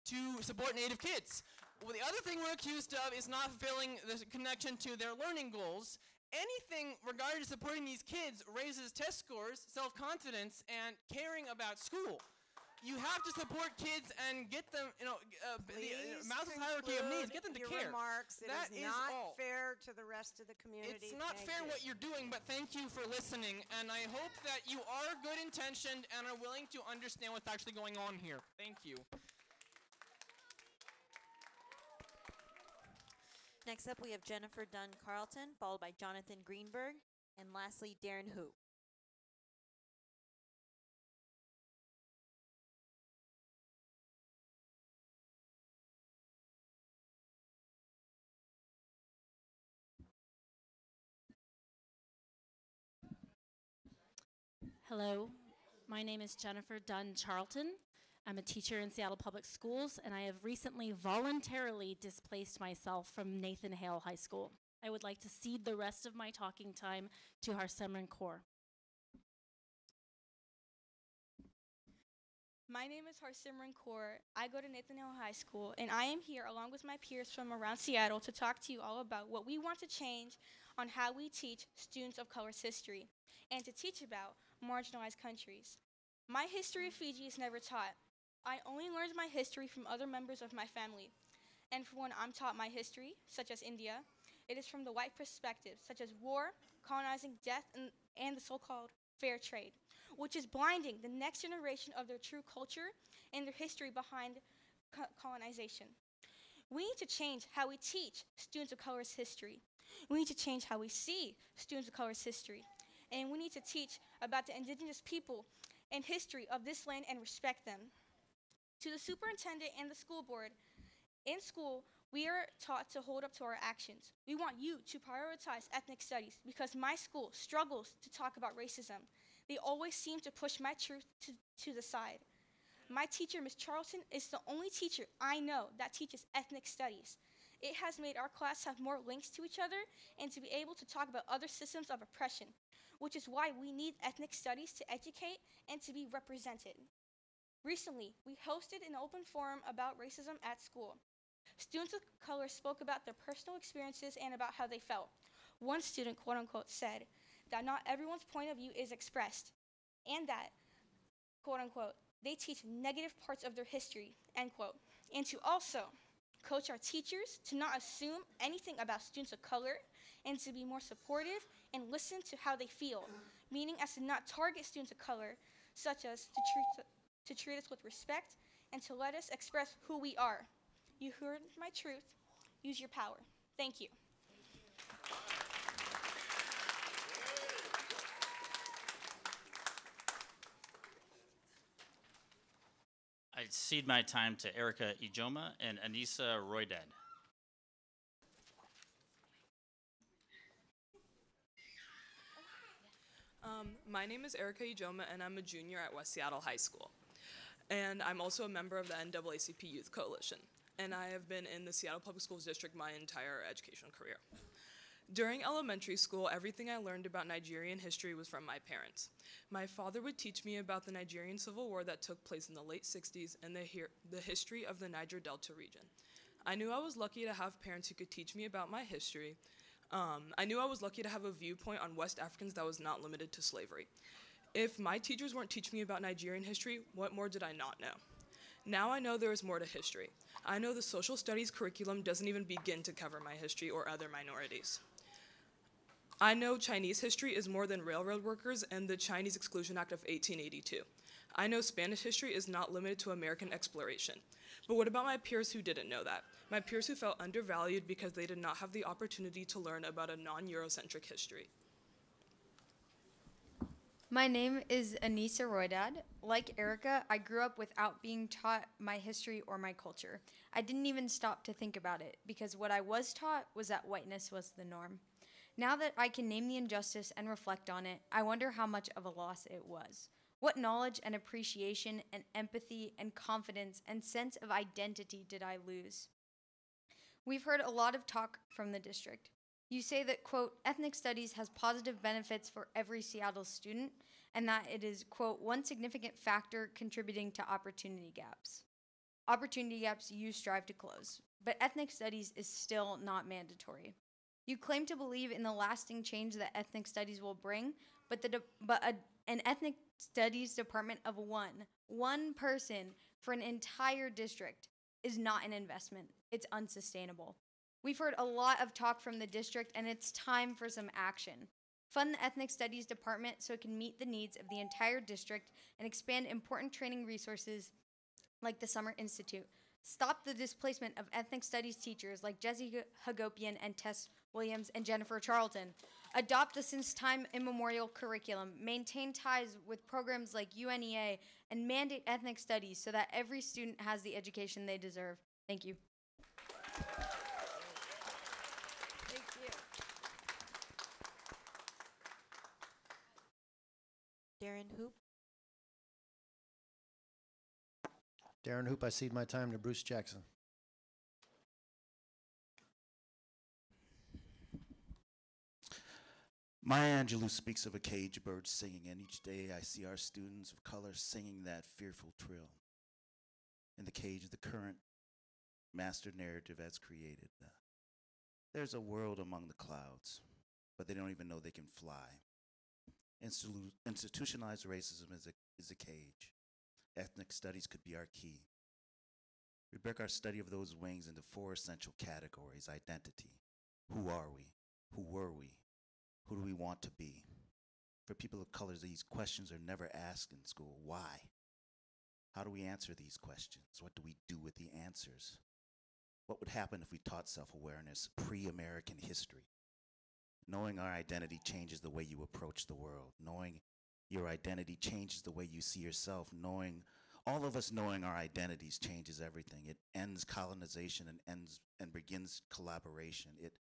to support Native kids. Well, the other thing we're accused of is not fulfilling the connection to their learning goals. Anything regarding supporting these kids raises test scores, self-confidence, and caring about school. You have to support kids and get them, you know, uh, the uh, Maslow's hierarchy of needs, get them to your care. remarks. It That is is not all. fair to the rest of the community. It's not Thank fair you. what you're doing, but thank you for listening. And I hope that you are good intentioned and are willing to understand what's actually going on here. Thank you. Next up, we have Jennifer Dunn Charlton, followed by Jonathan Greenberg, and lastly, Darren Hu. Hello, my name is Jennifer Dunn Charlton. I'm a teacher in Seattle Public Schools, and I have recently voluntarily displaced myself from Nathan Hale High School. I would like to cede the rest of my talking time to Harsimran Kaur. My name is Harsimran Kaur. I go to Nathan Hale High School, and I am here along with my peers from around Seattle to talk to you all about what we want to change on how we teach students of color's history and to teach about marginalized countries. My history of Fiji is never taught. I only learned my history from other members of my family. And for when I'm taught my history, such as India, it is from the white perspective, such as war, colonizing, death, and, and the so called fair trade, which is blinding the next generation of their true culture and their history behind co- colonization. We need to change how we teach students of color's history. We need to change how we see students of color's history. And we need to teach about the indigenous people and history of this land and respect them. To the superintendent and the school board, in school, we are taught to hold up to our actions. We want you to prioritize ethnic studies because my school struggles to talk about racism. They always seem to push my truth to, to the side. My teacher, Ms. Charlton, is the only teacher I know that teaches ethnic studies. It has made our class have more links to each other and to be able to talk about other systems of oppression, which is why we need ethnic studies to educate and to be represented. Recently, we hosted an open forum about racism at school. Students of color spoke about their personal experiences and about how they felt. One student, quote unquote, said that not everyone's point of view is expressed, and that, quote unquote, they teach negative parts of their history, end quote, and to also coach our teachers to not assume anything about students of color and to be more supportive and listen to how they feel meaning as to not target students of color, such as to treat, to treat us with respect and to let us express who we are. You heard my truth. Use your power. Thank you. I cede my time to Erica Ijoma and Anissa Roydad. Um, my name is Erica Ijoma, and I'm a junior at West Seattle High School. And I'm also a member of the NAACP Youth Coalition. And I have been in the Seattle Public Schools District my entire educational career. During elementary school, everything I learned about Nigerian history was from my parents. My father would teach me about the Nigerian Civil War that took place in the late 60s and the, the history of the Niger Delta region. I knew I was lucky to have parents who could teach me about my history. Um, I knew I was lucky to have a viewpoint on West Africans that was not limited to slavery. If my teachers weren't teaching me about Nigerian history, what more did I not know? Now I know there is more to history. I know the social studies curriculum doesn't even begin to cover my history or other minorities. I know Chinese history is more than railroad workers and the Chinese Exclusion Act of 1882. I know Spanish history is not limited to American exploration. But what about my peers who didn't know that? My peers who felt undervalued because they did not have the opportunity to learn about a non Eurocentric history. My name is Anissa Roydad. Like Erica, I grew up without being taught my history or my culture. I didn't even stop to think about it because what I was taught was that whiteness was the norm. Now that I can name the injustice and reflect on it, I wonder how much of a loss it was. What knowledge and appreciation and empathy and confidence and sense of identity did I lose? We've heard a lot of talk from the district. You say that, quote, ethnic studies has positive benefits for every Seattle student, and that it is, quote, one significant factor contributing to opportunity gaps. Opportunity gaps you strive to close, but ethnic studies is still not mandatory. You claim to believe in the lasting change that ethnic studies will bring, but, the but a, an ethnic studies department of one, one person for an entire district is not an investment. It's unsustainable. We've heard a lot of talk from the district, and it's time for some action. Fund the Ethnic Studies Department so it can meet the needs of the entire district and expand important training resources like the Summer Institute. Stop the displacement of ethnic studies teachers like Jesse Hagopian and Tess Williams and Jennifer Charlton. Adopt a since time immemorial curriculum. Maintain ties with programs like UNEA and mandate ethnic studies so that every student has the education they deserve. Thank you. Thank you. Darren Hoop. Darren Hoop, I cede my time to Bruce Jackson. Maya Angelou speaks of a cage bird singing, and each day I see our students of color singing that fearful trill. In the cage, of the current master narrative has created. Uh, there's a world among the clouds, but they don't even know they can fly. Institu- institutionalized racism is a, is a cage. Ethnic studies could be our key. We break our study of those wings into four essential categories identity. Who are we? Who were we? Who do we want to be? For people of color, these questions are never asked in school. Why? How do we answer these questions? What do we do with the answers? What would happen if we taught self awareness pre American history? Knowing our identity changes the way you approach the world. Knowing your identity changes the way you see yourself. Knowing all of us knowing our identities changes everything. It ends colonization and ends and begins collaboration. It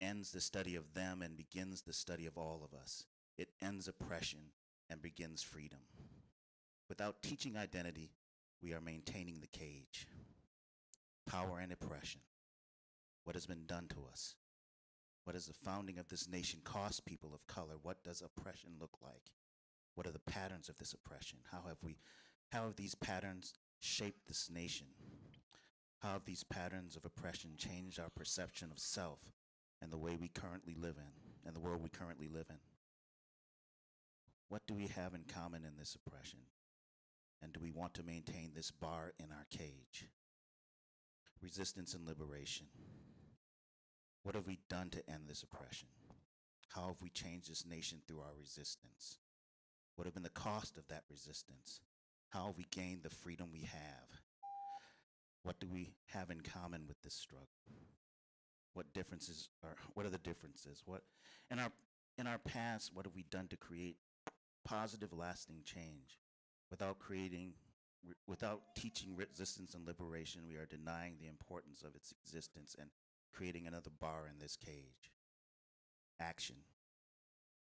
ends the study of them and begins the study of all of us. It ends oppression and begins freedom. Without teaching identity, we are maintaining the cage. Power and oppression. What has been done to us? What does the founding of this nation cost people of color? What does oppression look like? What are the patterns of this oppression? How have we how have these patterns shaped this nation? How have these patterns of oppression changed our perception of self and the way we currently live in and the world we currently live in? What do we have in common in this oppression? And do we want to maintain this bar in our cage? Resistance and liberation. What have we done to end this oppression? How have we changed this nation through our resistance? What have been the cost of that resistance? How have we gained the freedom we have? What do we have in common with this struggle? What differences are what are the differences? What in our in our past, what have we done to create positive lasting change? Without creating without teaching resistance and liberation, we are denying the importance of its existence and creating another bar in this cage. Action.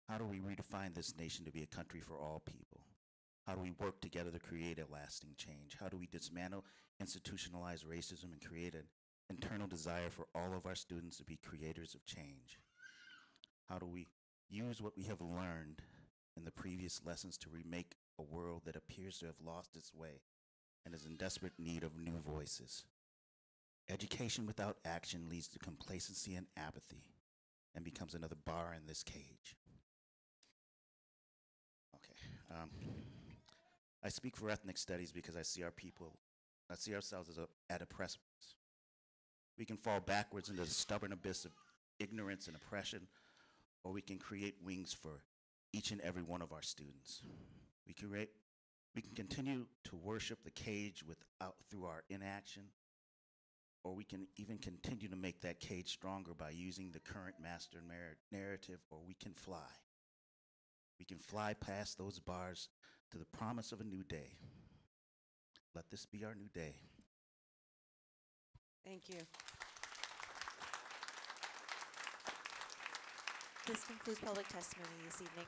How do we redefine this nation to be a country for all people? How do we work together to create a lasting change? How do we dismantle institutionalized racism and create an internal desire for all of our students to be creators of change? How do we use what we have learned in the previous lessons to remake a world that appears to have lost its way and is in desperate need of new voices? Education without action leads to complacency and apathy and becomes another bar in this cage. Um, I speak for ethnic studies because I see our people, I see ourselves as a, at a precipice. We can fall backwards into the stubborn abyss of ignorance and oppression, or we can create wings for each and every one of our students. We can create, we can continue to worship the cage without through our inaction, or we can even continue to make that cage stronger by using the current master narrative, or we can fly. We can fly past those bars to the promise of a new day. Let this be our new day. Thank you. This concludes public testimony this evening.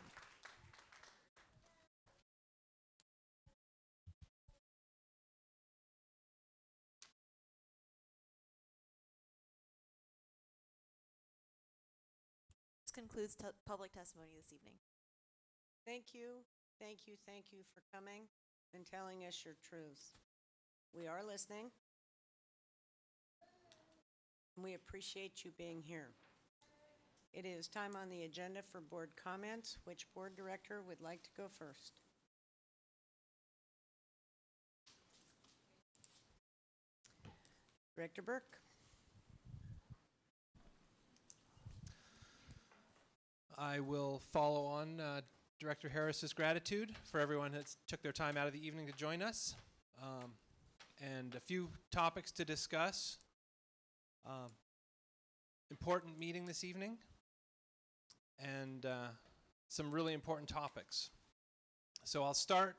This concludes te- public testimony this evening. Thank you, thank you, thank you for coming and telling us your truths. We are listening. We appreciate you being here. It is time on the agenda for board comments. Which board director would like to go first? Director Burke? I will follow on uh, Director Harris's gratitude for everyone that took their time out of the evening to join us. Um, and a few topics to discuss. Um, important meeting this evening, and uh, some really important topics. So I'll start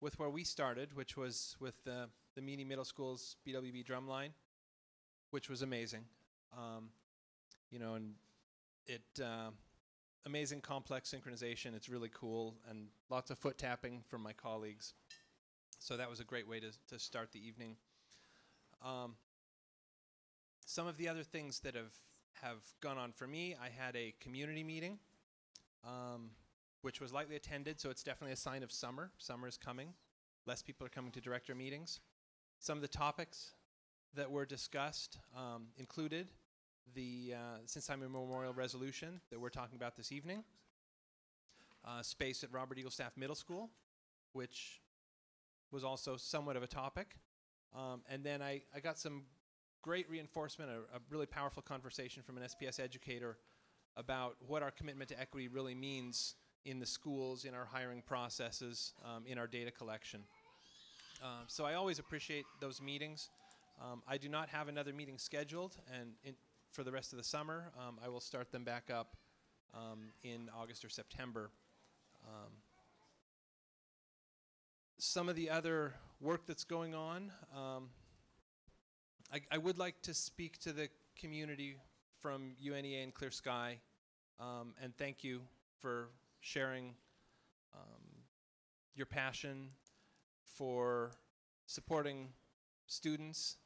with where we started, which was with the, the Meany Middle School's BWB drumline, which was amazing. Um, you know, and it uh, amazing complex synchronization. It's really cool, and lots of foot tapping from my colleagues. So that was a great way to, to start the evening. Um, some of the other things that have, have gone on for me, I had a community meeting, um, which was lightly attended, so it's definitely a sign of summer. Summer is coming. Less people are coming to director meetings. Some of the topics that were discussed um, included the uh, Since Time Immemorial Resolution that we're talking about this evening, uh, space at Robert Eagle Staff Middle School, which was also somewhat of a topic. Um, and then I, I got some great reinforcement, a, a really powerful conversation from an SPS educator about what our commitment to equity really means in the schools, in our hiring processes, um, in our data collection. Um, so I always appreciate those meetings. Um, I do not have another meeting scheduled, and in, for the rest of the summer, um, I will start them back up um, in August or September. Um, some of the other work that's going on, um, I, I would like to speak to the community from UNEA and Clear Sky, and thank you for sharing your passion for supporting students,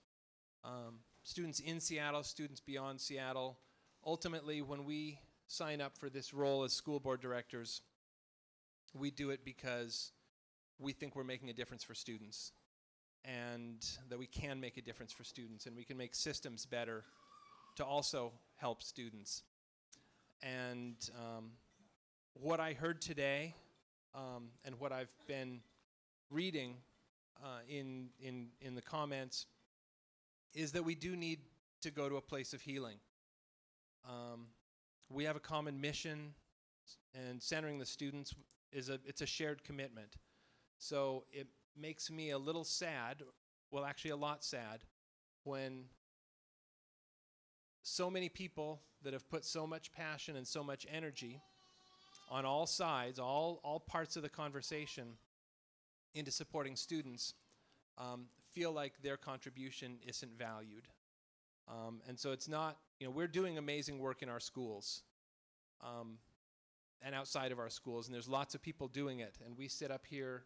um, students in Seattle, students beyond Seattle. Ultimately, when we sign up for this role as school board directors, we do it because we think we're making a difference for students and that we can make a difference for students and we can make systems better to also help students. And um, what I heard today um, and what I've been reading uh, in, in, in the comments is that we do need to go to a place of healing. Um, we have a common mission, and centering the students is a it's a shared commitment. So it makes me a little sad, well actually a lot sad when so many people that have put so much passion and so much energy on all sides, all, all parts of the conversation into supporting students, um, feel like their contribution isn't valued. Um, and so it's not, you know, we're doing amazing work in our schools um, and outside of our schools, and there's lots of people doing it. And we sit up here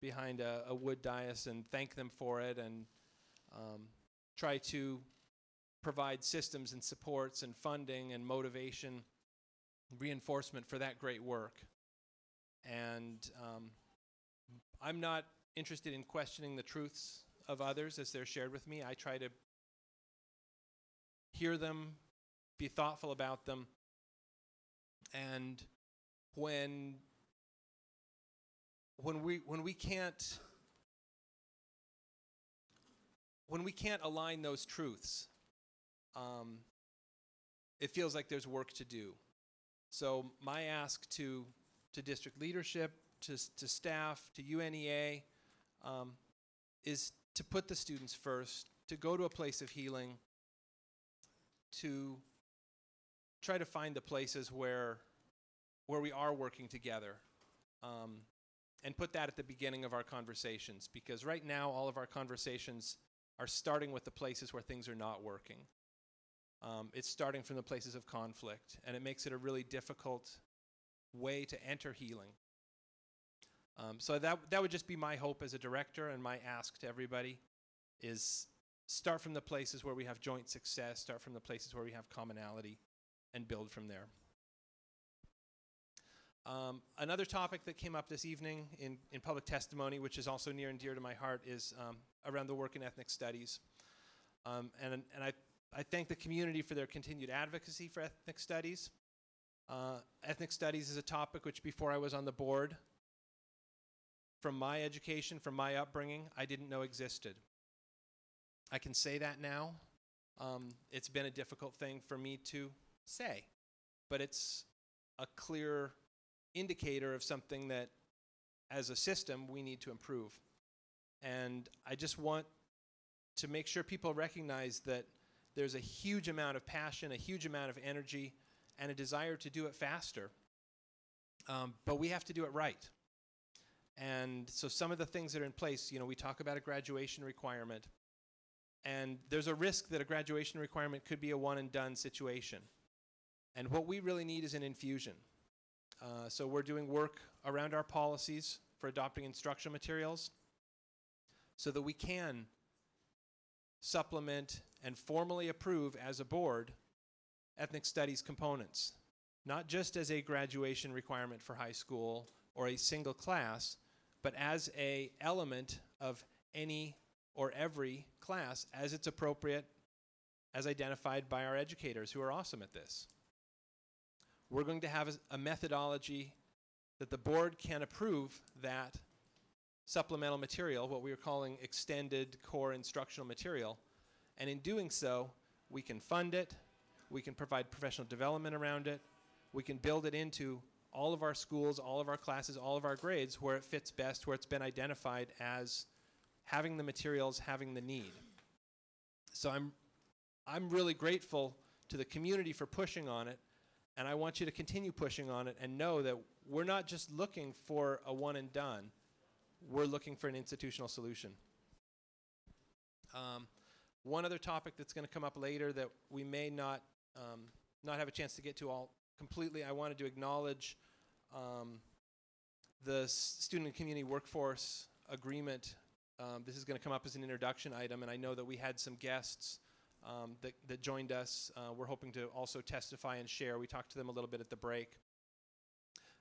behind a, a wood dais and thank them for it and um, try to provide systems and supports and funding and motivation, reinforcement for that great work. And um, I'm not interested in questioning the truths of others as they're shared with me. I try to hear them, be thoughtful about them, and when when we when we can't when we can't align those truths, um, it feels like there's work to do. So my ask to to district leadership, to to staff, to UNEA, um, is to put the students first, to go to a place of healing, to try to find the places where where we are working together. Um, and put that at the beginning of our conversations because right now all of our conversations are starting with the places where things are not working. Um, it's starting from the places of conflict, and it makes it a really difficult way to enter healing. Um, so that that would just be my hope as a director, and my ask to everybody is start from the places where we have joint success, start from the places where we have commonality, and build from there. Um, another topic that came up this evening in, in public testimony, which is also near and dear to my heart, is um, around the work in ethnic studies. Um, and and I, I thank the community for their continued advocacy for ethnic studies. Uh, ethnic studies is a topic which, before I was on the board, from my education, from my upbringing, I didn't know existed. I can say that now. Um, it's been a difficult thing for me to say, but it's a clear indicator of something that, as a system, we need to improve. And I just want to make sure people recognize that there's a huge amount of passion, a huge amount of energy, and a desire to do it faster. Um, but we have to do it right. And so some of the things that are in place, you know, we talk about a graduation requirement. And there's a risk that a graduation requirement could be a one and done situation. And what we really need is an infusion. Uh, so we're doing work around our policies for adopting instructional materials so that we can supplement and formally approve as a board ethnic studies components, not just as a graduation requirement for high school or a single class, but as a element of any or every class as it's appropriate as identified by our educators who are awesome at this. We're going to have a, methodology that the board can approve that supplemental material, what we are calling extended core instructional material. And in doing so, we can fund it, we can provide professional development around it, we can build it into all of our schools, all of our classes, all of our grades where it fits best, where it's been identified as having the materials, having the need. So I'm, I'm really grateful to the community for pushing on it, and I want you to continue pushing on it and know that we're not just looking for a one and done, we're looking for an institutional solution. Um, one other topic that's going to come up later that we may not um, not have a chance to get to all completely, I wanted to acknowledge um, the student and community workforce agreement. Um, this is going to come up as an introduction item, and I know that we had some guests um, that, that joined us. Uh, we're hoping to also testify and share. We talked to them a little bit at the break.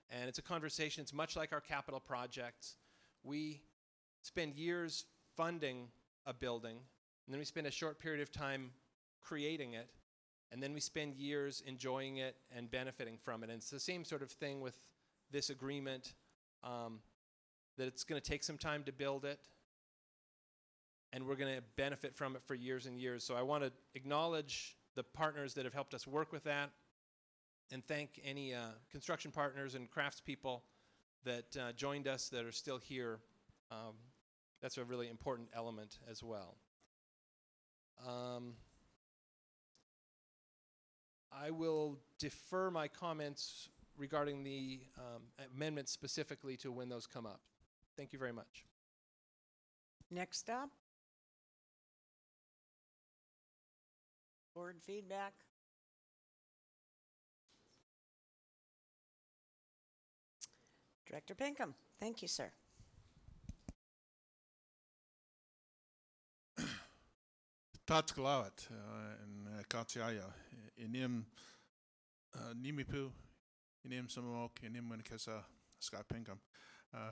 And it's a conversation, it's much like our capital projects. We spend years funding a building, and then we spend a short period of time creating it, and then we spend years enjoying it and benefiting from it. And it's the same sort of thing with this agreement um, that it's going to take some time to build it, and we're going to benefit from it for years and years. So I want to acknowledge the partners that have helped us work with that and thank any uh, construction partners and craftspeople that uh, joined us that are still here. Um, that's a really important element as well. Um, I will defer my comments regarding the um, amendments specifically to when those come up. Thank you very much. Next up. Board feedback. Director Pinkham, thank you, sir. Tatskalawat and Katsiaya, Inim Nimipu, Inim Samok, Inim Winikesa, Scott Pinkham. Uh,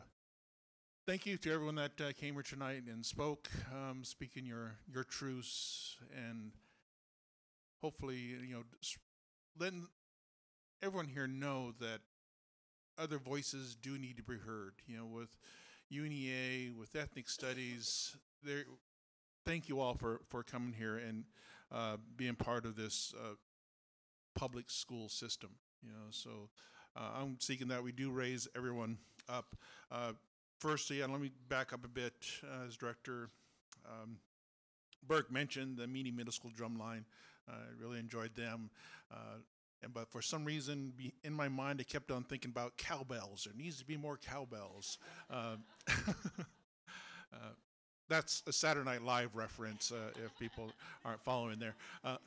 Thank you to everyone that uh, came here tonight and spoke, um, speaking your your truths, and hopefully, you know, letting everyone here know that other voices do need to be heard. You know, with UNEA, with ethnic studies, there. Thank you all for for coming here and uh, being part of this uh, public school system. You know, so uh, I'm seeking that we do raise everyone up. Uh, firstly, and let me back up a bit, uh, as Director um, Burke mentioned the Meany Middle School drumline. I really enjoyed them. Uh, and but for some reason, in my mind, I kept on thinking about cowbells. There needs to be more cowbells. Uh, uh, that's a Saturday Night Live reference, if people aren't following there.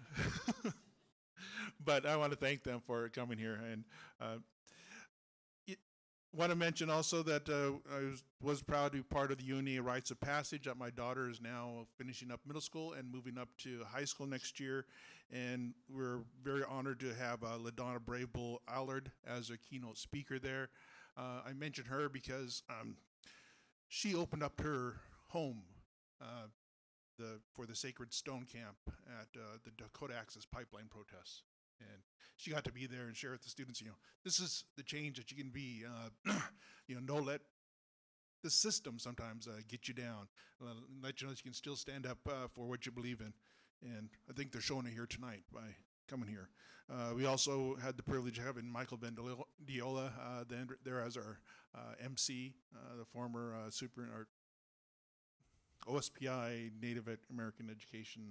But I want to thank them for coming here and uh, want to mention also that uh, I was, was proud to be part of the UNEA Rites of Passage. That my daughter is now finishing up middle school and moving up to high school next year, and we're very honored to have uh, Ladonna Brave Bull Allard as a keynote speaker there. Uh, I mentioned her because um, she opened up her home. Uh, the, for the Sacred Stone Camp at uh, the Dakota Access Pipeline protests, and she got to be there and share with the students. You know, this is the change that you can be. Uh, you know, don't let the system sometimes uh, get you down. Uh, let you know that you can still stand up uh, for what you believe in. And I think they're showing it here tonight by coming here. Uh, we also had the privilege of having Michael Vendiola uh, there as our MC, the former super OSPI Native American Education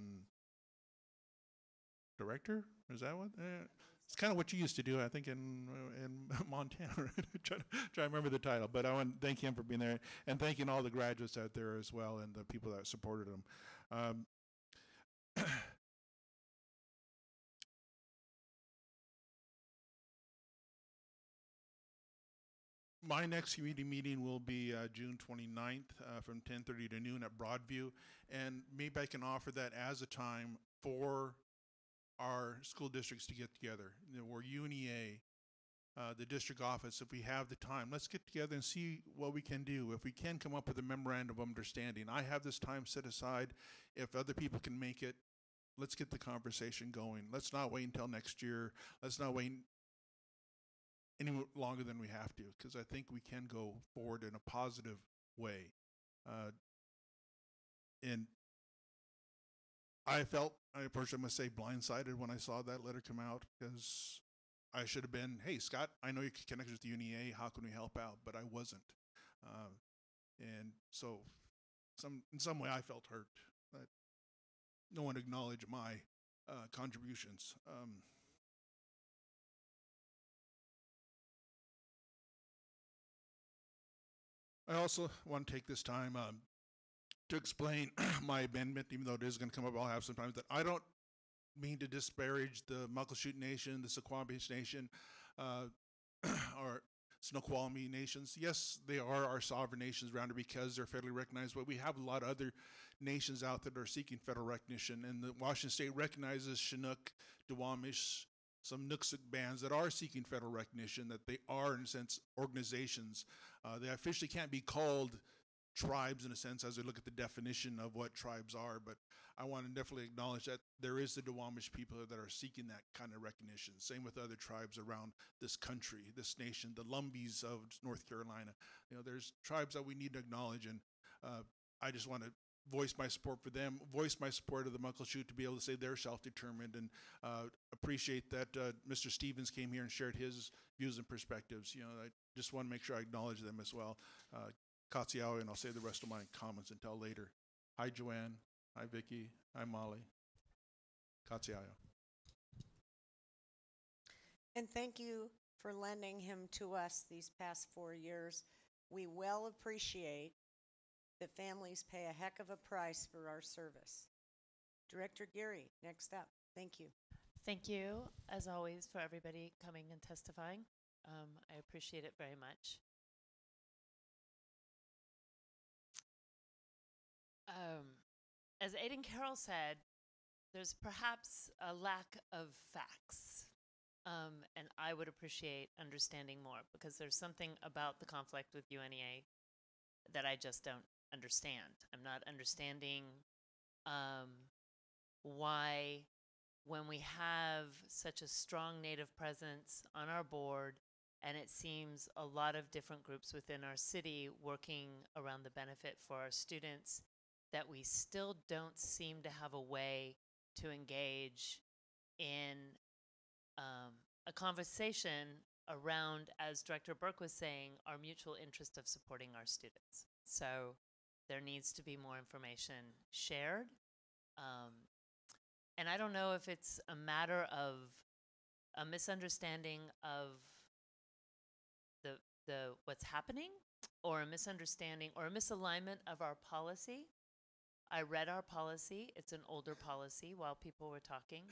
Director. Is that what? Uh, it's kind of what you used to do, I think, in in Montana. try, to, try to remember the title, but I want to thank him for being there and thanking all the graduates out there as well and the people that supported him. Um, my next community meeting will be uh, June 29th uh, from 10:30 to noon at Broadview, and maybe I can offer that as a time for our school districts to get together. You know, we're UNEA, uh, the district office. If we have the time, let's get together and see what we can do. If we can come up with a memorandum of understanding, I have this time set aside. If other people can make it, let's get the conversation going. Let's not wait until next year. Let's not wait any longer than we have to, because I think we can go forward in a positive way. Uh, and I felt, I personally must say, blindsided when I saw that letter come out because I should have been, hey, Scott, I know you're connected with the UNEA. How can we help out? But I wasn't. Uh, and so, some in some way, I felt hurt that no one acknowledged my uh, contributions. Um, I also want to take this time um, to explain my amendment, even though it is going to come up, I'll have sometimes that I don't mean to disparage the Muckleshoot Nation, the Suquamish Nation, uh, or Snoqualmie nations. Yes, they are our sovereign nations around here because they're federally recognized, but we have a lot of other nations out there that are seeking federal recognition. And the Washington State recognizes Chinook, Duwamish, some Nooksack bands that are seeking federal recognition, that they are, in a sense, organizations. Uh, they officially can't be called tribes in a sense as we look at the definition of what tribes are, but I want to definitely acknowledge that there is the Duwamish people that are seeking that kind of recognition. Same with other tribes around this country, this nation, the Lumbees of North Carolina. You know, there's tribes that we need to acknowledge, and uh, I just want to voice my support for them, voice my support of the Muckleshoot to be able to say they're self-determined, and uh, appreciate that uh, Mr. Stevens came here and shared his views and perspectives. You know, I just want to make sure I acknowledge them as well. Uh, Katsiawe, and I'll save the rest of my comments until later. Hi, Joanne. Hi, Vicky. Hi, Molly. Katsiawe. And thank you for lending him to us these past four years. We well appreciate that families pay a heck of a price for our service. Director Geary, next up. Thank you. Thank you, as always, for everybody coming and testifying. Um, I appreciate it very much. Um, as Aiden Carroll said, there's perhaps a lack of facts. Um, and I would appreciate understanding more because there's something about the conflict with UNEA that I just don't understand. I'm not understanding um, why, when we have such a strong Native presence on our board, and it seems a lot of different groups within our city working around the benefit for our students, that we still don't seem to have a way to engage in um, a conversation around, as Director Burke was saying, our mutual interest of supporting our students. So there needs to be more information shared. Um, and I don't know if it's a matter of a misunderstanding of the the what's happening or a misunderstanding or a misalignment of our policy. I read our policy. It's an older policy while people were talking.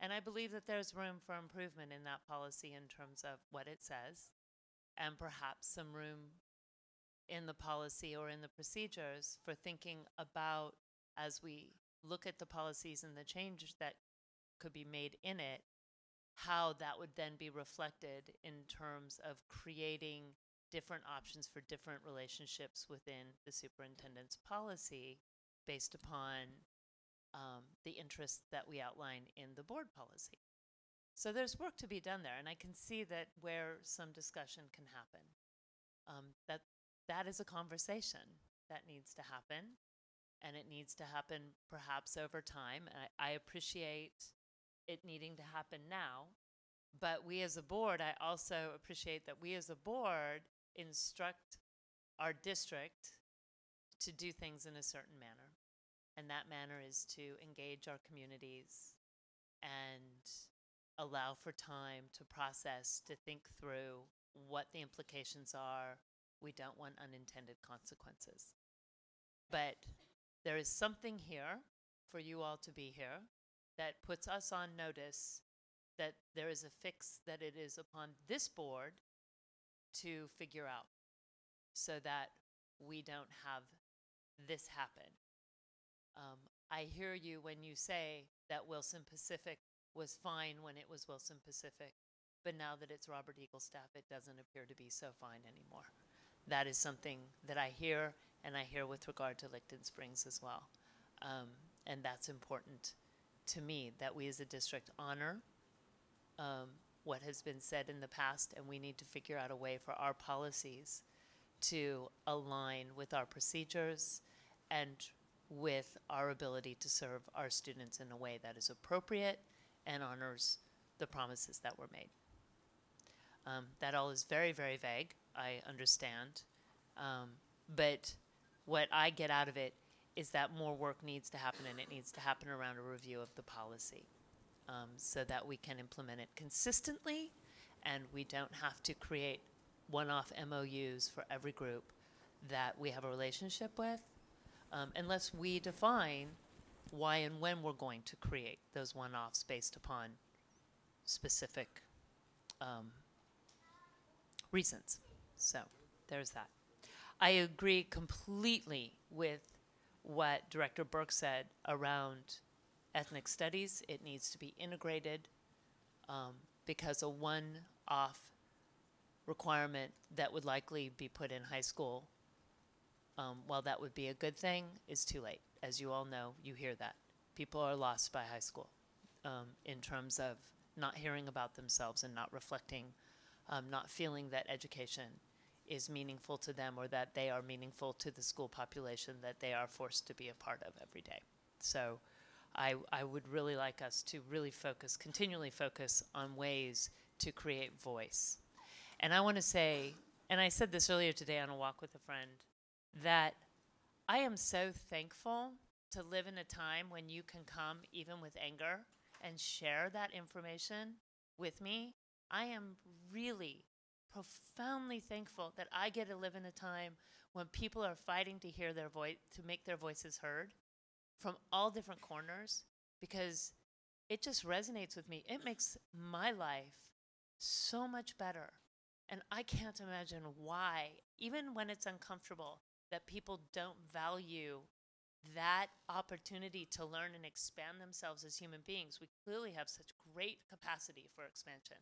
And I believe that there's room for improvement in that policy in terms of what it says and perhaps some room in the policy or in the procedures for thinking about as we look at the policies and the changes that could be made in it, how that would then be reflected in terms of creating different options for different relationships within the superintendent's policy based upon um, the interests that we outline in the board policy. So there's work to be done there, and I can see that where some discussion can happen. Um, that that is a conversation that needs to happen, and it needs to happen perhaps over time. I, I appreciate it needing to happen now, but we as a board, I also appreciate that we as a board instruct our district to do things in a certain manner. And that manner is to engage our communities and allow for time to process, to think through what the implications are. We don't want unintended consequences. But there is something here for you all to be here that puts us on notice that there is a fix that it is upon this board to figure out so that we don't have this happen. Um, I hear you when you say that Wilson Pacific was fine when it was Wilson Pacific, but now that it's Robert Eaglestaff, it doesn't appear to be so fine anymore. That is something that I hear, and I hear with regard to Licton Springs as well. Um, and that's important to me that we as a district honor um, what has been said in the past, and we need to figure out a way for our policies to align with our procedures and with our ability to serve our students in a way that is appropriate and honors the promises that were made. Um, that all is very, very vague, I understand. Um, but what I get out of it is that more work needs to happen and it needs to happen around a review of the policy um, so that we can implement it consistently and we don't have to create one off MOUs for every group that we have a relationship with um, unless we define why and when we're going to create those one offs based upon specific um, reasons. So there's that. I agree completely with what Director Burke said around ethnic studies. It needs to be integrated um, because a one off requirement that would likely be put in high school, um, while that would be a good thing, is too late. As you all know, you hear that. People are lost by high school um, in terms of not hearing about themselves and not reflecting, um, not feeling that education is meaningful to them or that they are meaningful to the school population that they are forced to be a part of every day. So I, I would really like us to really focus, continually focus on ways to create voice. And I want to say, and I said this earlier today on a walk with a friend, that I am so thankful to live in a time when you can come even with anger and share that information with me. I am really profoundly thankful that I get to live in a time when people are fighting to hear their voice, to make their voices heard from all different corners because it just resonates with me. It makes my life so much better. And I can't imagine why, even when it's uncomfortable, that people don't value that opportunity to learn and expand themselves as human beings. We clearly have such great capacity for expansion.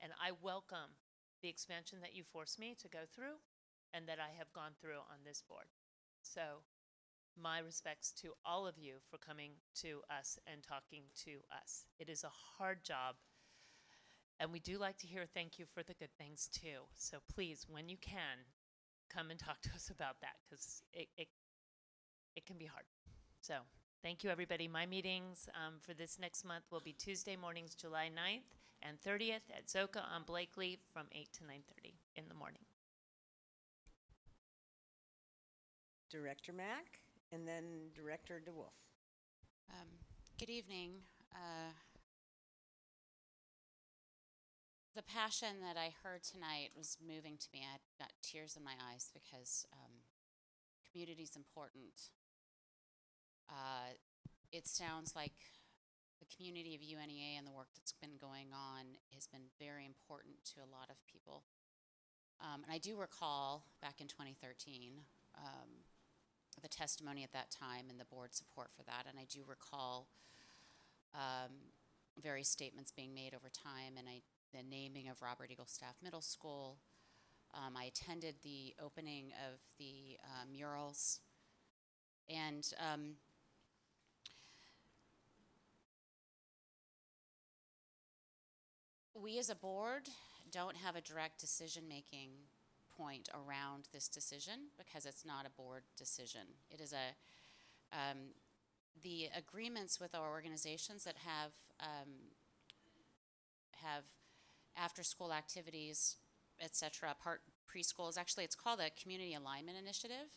And I welcome the expansion that you forced me to go through and that I have gone through on this board. So, my respects to all of you for coming to us and talking to us. It is a hard job. And we do like to hear thank you for the good things too. So please, when you can, come and talk to us about that because it, it, it can be hard. So thank you, everybody. My meetings um, for this next month will be Tuesday mornings, July 9th and 30th at Zoka on Blakeley from 8 to 9.30 in the morning. Director Mack, and then Director DeWolf. Um, good evening. Uh, the passion that I heard tonight was moving to me. I got tears in my eyes because um, community is important. Uh, it sounds like the community of UNEA and the work that's been going on has been very important to a lot of people. Um, and I do recall back in 2013 um, the testimony at that time and the board support for that. And I do recall um, various statements being made over time, and I, the naming of Robert Eagle Staff Middle School. Um, I attended the opening of the uh, murals, and um, we as a board don't have a direct decision making point around this decision because it's not a board decision. It is a um, the agreements with our organizations that have um, have after school activities, etc. Part preschools. Actually, it's called a community alignment initiative,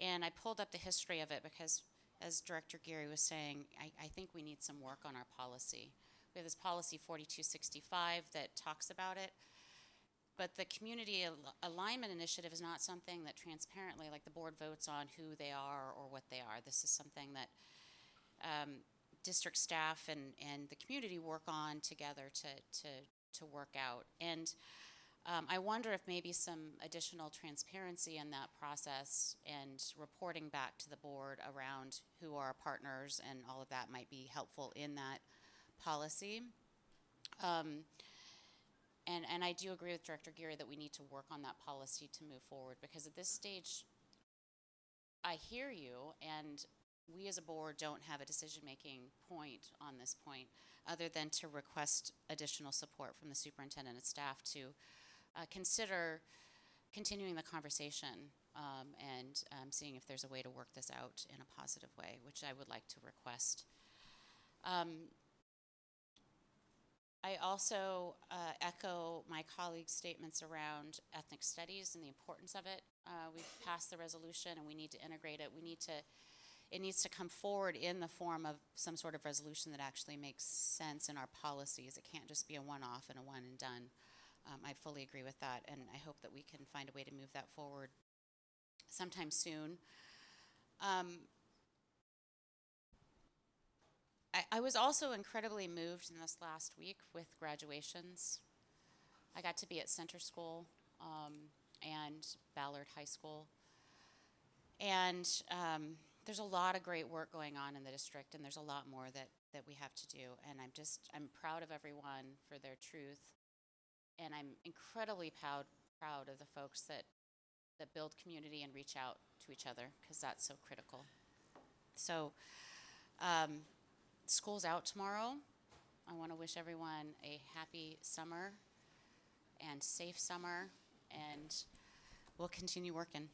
and I pulled up the history of it because, as Director Geary was saying, I, I think we need some work on our policy. We have this policy 4265 that talks about it. But the community al- alignment initiative is not something that transparently, like the board votes on who they are or what they are. This is something that um, district staff and, and the community work on together to, to, to work out. And um, I wonder if maybe some additional transparency in that process and reporting back to the board around who are our partners and all of that might be helpful in that policy. Um, and, and I do agree with Director Geary that we need to work on that policy to move forward because at this stage, I hear you, and we as a board don't have a decision making point on this point other than to request additional support from the superintendent and staff to uh, consider continuing the conversation um, and um, seeing if there's a way to work this out in a positive way, which I would like to request. Um, I also uh, echo my colleagues' statements around ethnic studies and the importance of it. Uh, we've passed the resolution and we need to integrate it. We need to, it needs to come forward in the form of some sort of resolution that actually makes sense in our policies. It can't just be a one off and a one and done. Um, I fully agree with that, and I hope that we can find a way to move that forward sometime soon. Um, I, I was also incredibly moved in this last week with graduations. I got to be at Center School um, and Ballard High School. And um, there's a lot of great work going on in the district, and there's a lot more that, that we have to do. And I'm just, I'm proud of everyone for their truth. And I'm incredibly proud, proud of the folks that, that build community and reach out to each other, because that's so critical. So, um, school's out tomorrow. I want to wish everyone a happy summer and safe summer. And we'll continue working.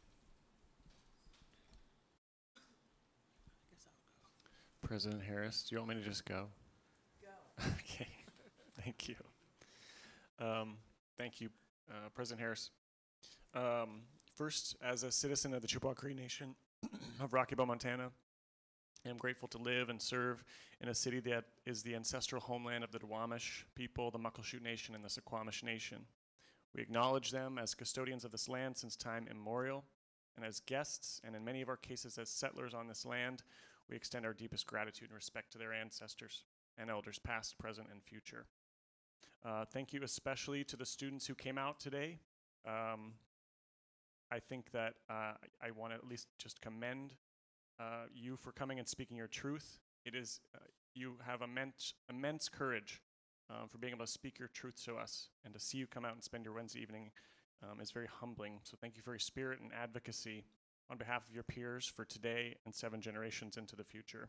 President Harris, do you want me to just go? Go. okay, thank you. Um, thank you, uh, President Harris. Um, first, as a citizen of the Chippewa Cree Nation of Rocky Boy, Montana, I am grateful to live and serve in a city that is the ancestral homeland of the Duwamish people, the Muckleshoot Nation, and the Suquamish Nation. We acknowledge them as custodians of this land since time immemorial, and as guests, and in many of our cases as settlers on this land, we extend our deepest gratitude and respect to their ancestors and elders, past, present, and future. Uh, thank you especially to the students who came out today. Um, I think that uh, I, want to at least just commend uh, you for coming and speaking your truth. It is, uh, you have immense, immense courage um, for being able to speak your truth to us and to see you come out and spend your Wednesday evening um, is very humbling. So thank you for your spirit and advocacy on behalf of your peers for today and seven generations into the future.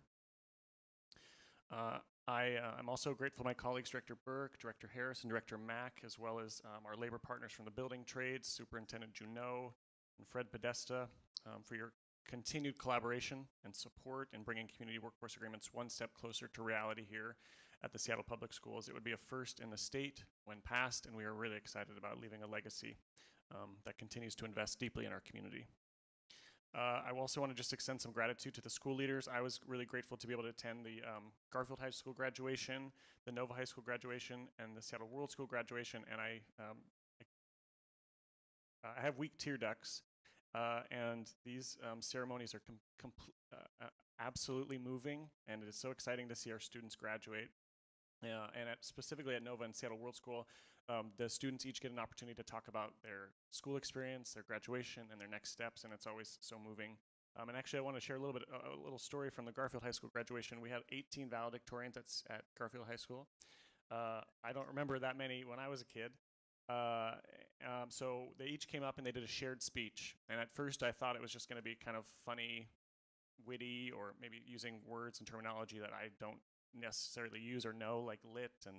Uh, I, uh, I'm also grateful to my colleagues, Director Burke, Director Harris, and Director Mack, as well as um, our labor partners from the building trades, Superintendent Juneau and Fred Podesta, um, for your continued collaboration and support in bringing community workforce agreements one step closer to reality here at the Seattle Public Schools. It would be a first in the state when passed, and we are really excited about leaving a legacy um, that continues to invest deeply in our community. Uh, I also want to just extend some gratitude to the school leaders. I was really grateful to be able to attend the um, Garfield High School graduation, the Nova High School graduation, and the Seattle World School graduation. And I, um, I, I have weak tear ducts, uh, and these um, ceremonies are com- compl- uh, uh, absolutely moving, and it is so exciting to see our students graduate. And at, specifically at Nova and Seattle World School, um, the students each get an opportunity to talk about their school experience, their graduation, and their next steps, and it's always so moving. Um, and actually, I want to share a little bit, a, little story from the Garfield High School graduation. We had 18 valedictorians at, at Garfield High School. Uh, I don't remember that many when I was a kid. Uh, um, so they each came up and they did a shared speech. And at first, I thought it was just going to be kind of funny, witty, or maybe using words and terminology that I don't necessarily use or know, like lit and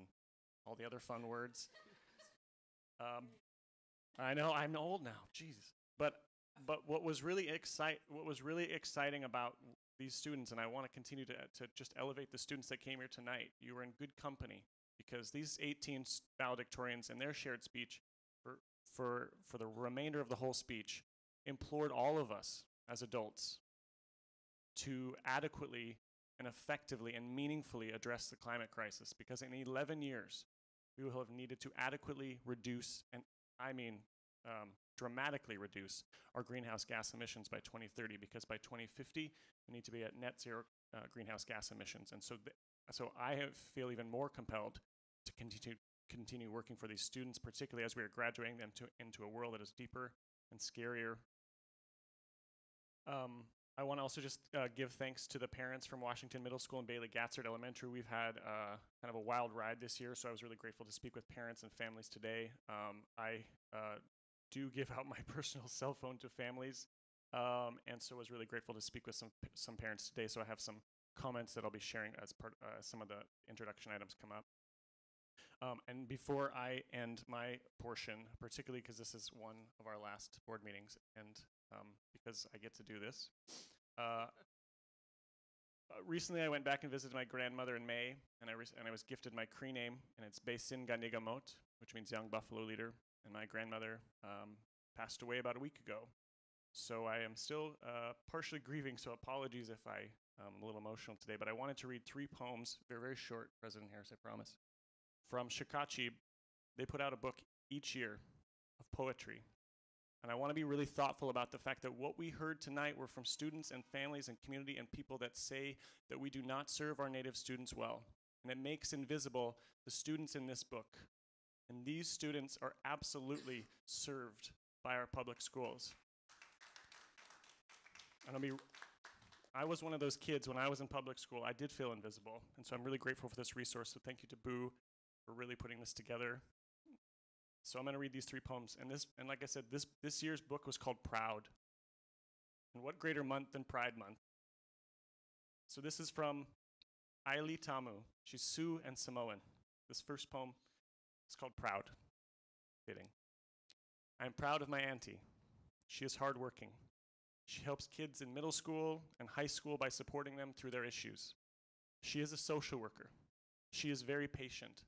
all the other fun words. Um, I know I'm old now, Jesus. But but what was really excite what was really exciting about these students, and I want to continue to to just elevate the students that came here tonight. You were in good company because these 18 valedictorians in their shared speech for for for the remainder of the whole speech implored all of us as adults to adequately and effectively and meaningfully address the climate crisis because in 11 years we will have needed to adequately reduce and i mean um, dramatically reduce our greenhouse gas emissions by 2030 because by 2050 we need to be at net zero uh, greenhouse gas emissions. And so th- so i feel even more compelled to continue continue working for these students particularly as we are graduating them to, into a world that is deeper and scarier. Um, I want to also just uh, give thanks to the parents from Washington Middle School and Bailey Gatzert Elementary. We've had uh, kind of a wild ride this year, so I was really grateful to speak with parents and families today. Um, I uh, do give out my personal cell phone to families, um, and so I was really grateful to speak with some some parents today. So I have some comments that I'll be sharing as part uh, some of the introduction items come up. Um, and before I end my portion, particularly because this is one of our last board meetings, and um, because I get to do this, uh, uh, recently I went back and visited my grandmother in May, and I, and I was gifted my Cree name, and it's Besin Ganigamot, which means young buffalo leader. And my grandmother um, passed away about a week ago. So I am still uh, partially grieving, so apologies if I am a little emotional today, but I wanted to read three poems. They're very short, President Harris, I promise. From Shikachi, they put out a book each year of poetry. And I want to be really thoughtful about the fact that what we heard tonight were from students and families and community and people that say that we do not serve our native students well. And it makes invisible the students in this book. And these students are absolutely served by our public schools. And I'll be I was one of those kids when I was in public school. I did feel invisible. And so I'm really grateful for this resource. So thank you to Boo for really putting this together. So I'm going to read these three poems. And this and like I said, this this year's book was called Proud. And what greater month than Pride Month? So this is from Aili Tamu. She's Sioux and Samoan. This first poem is called Proud. Fitting. I am proud of my auntie. She is hardworking. She helps kids in middle school and high school by supporting them through their issues. She is a social worker. She is very patient.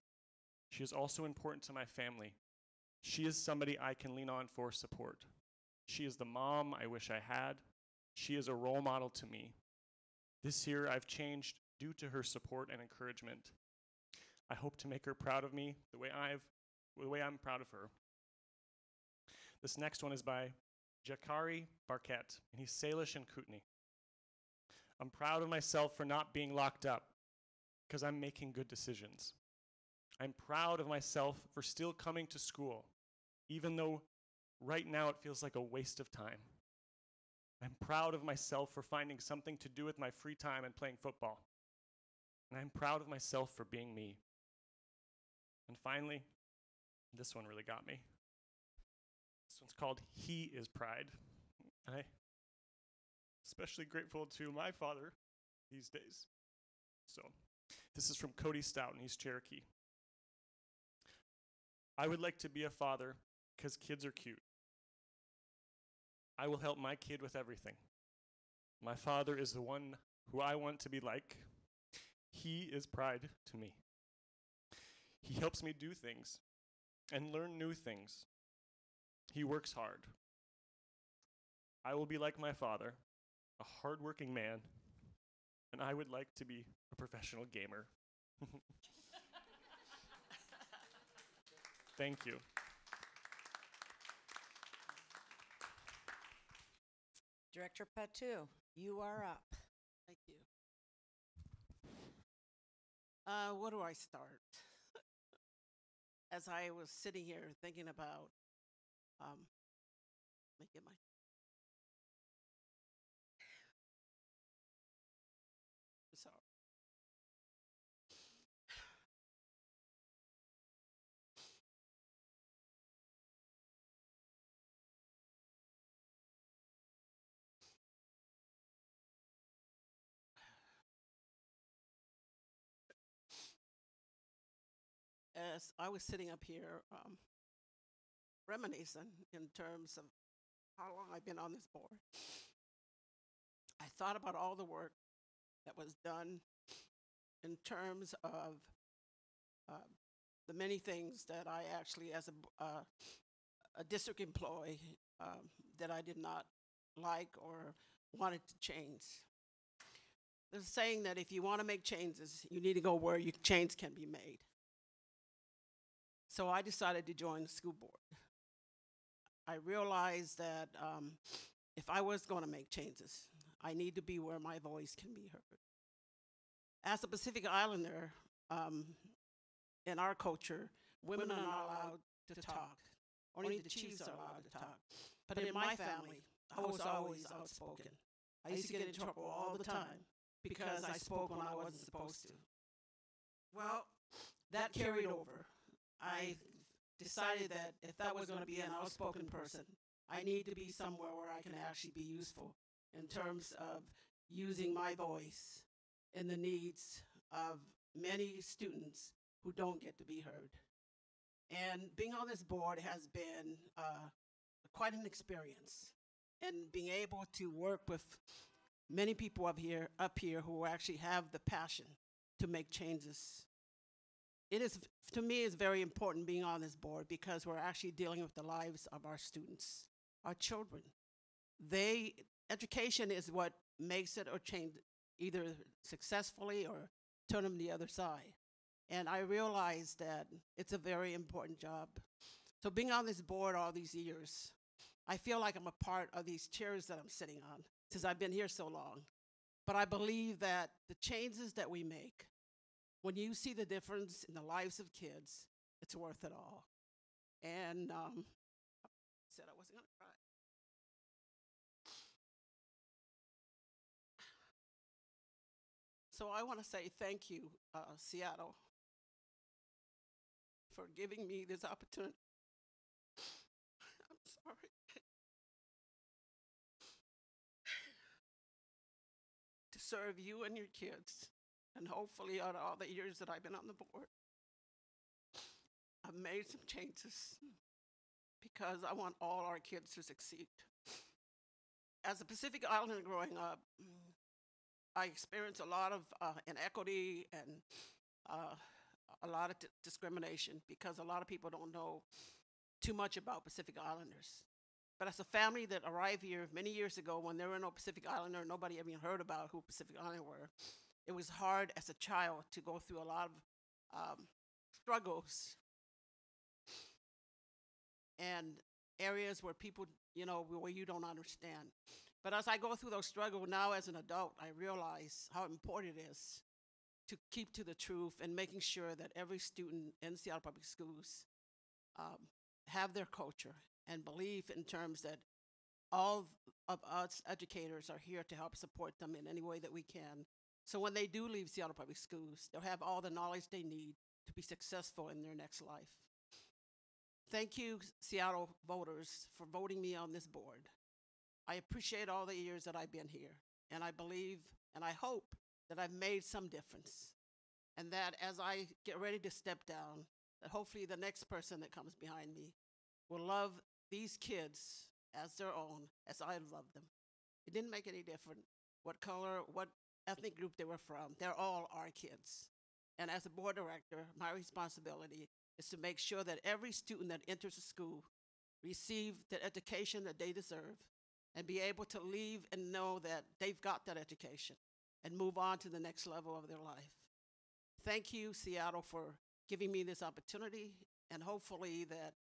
She is also important to my family. She is somebody I can lean on for support. She is the mom I wish I had. She is a role model to me. This year I've changed due to her support and encouragement. I hope to make her proud of me the way I've the way I'm proud of her. This next one is by Jakari Barquette, and he's Salish and Kootenai. I'm proud of myself for not being locked up because I'm making good decisions. I'm proud of myself for still coming to school, even though right now it feels like a waste of time. I'm proud of myself for finding something to do with my free time and playing football. And I'm proud of myself for being me. And finally, this one really got me. This one's called He is Pride. And I especially grateful to my father these days. So, this is from Cody Stout in East Cherokee. I would like to be a father because kids are cute. I will help my kid with everything. My father is the one who I want to be like. He is pride to me. He helps me do things and learn new things. He works hard. I will be like my father, a hardworking man, and I would like to be a professional gamer. Thank you. Director Patu, you are up. Thank you. Uh, where do I start? As I was sitting here thinking about, um, let me get my. As I was sitting up here um, reminiscing in terms of how long I've been on this board, I thought about all the work that was done in terms of uh, the many things that I actually, as a, uh, a district employee, um, that I did not like or wanted to change. There's a saying that if you want to make changes, you need to go where you, change can be made. So I decided to join the school board. I realized that um, if I was going to make changes, I need to be where my voice can be heard. As a Pacific Islander, um, in our culture, women are not allowed to talk. Only the chiefs are allowed to talk. But in my family, I was always outspoken. I used to get in trouble all the time because I spoke when I wasn't supposed to. Well, that carried over. I decided that if that was going to be an outspoken person, I need to be somewhere where I can actually be useful in terms of using my voice in the needs of many students who don't get to be heard. And being on this board has been uh, quite an experience. And being able to work with many people up here, up here who actually have the passion to make changes it is to me is very important being on this board because we're actually dealing with the lives of our students our children. They education is what makes it or change either successfully or turn them the other side. And i realize that it's a very important job. So being on this board all these years i feel like i'm a part of these chairs that i'm sitting on since i've been here so long. But i believe that the changes that we make when you see the difference in the lives of kids, it's worth it all. And um, I said I wasn't going to cry. So I want to say thank you, uh, Seattle, for giving me this opportunity. I'm sorry. to serve you and your kids and hopefully out of all the years that I've been on the board, I've made some changes because I want all our kids to succeed. as a Pacific Islander growing up, I experienced a lot of uh, inequity and uh, a lot of discrimination because a lot of people don't know too much about Pacific Islanders. But as a family that arrived here many years ago when there were no Pacific Islander, nobody even heard about who Pacific Islander were, it was hard as a child to go through a lot of um, struggles and areas where people, you know, where you don't understand. But as I go through those struggles now as an adult, I realize how important it is to keep to the truth and making sure that every student in Seattle Public Schools um, have their culture and belief in terms that all of us educators are here to help support them in any way that we can. So when they do leave Seattle Public Schools, they'll have all the knowledge they need to be successful in their next life. Thank you, Seattle voters, for voting me on this board. I appreciate all the years that I've been here, and I believe and I hope that I've made some difference. And that as I get ready to step down, that hopefully the next person that comes behind me will love these kids as their own, as I love them. It didn't make any difference what color, what ethnic group they were from. They're all our kids. And as a board director, my responsibility is to make sure that every student that enters the school receive the education that they deserve and be able to leave and know that they've got that education and move on to the next level of their life. Thank you, Seattle, for giving me this opportunity, and hopefully that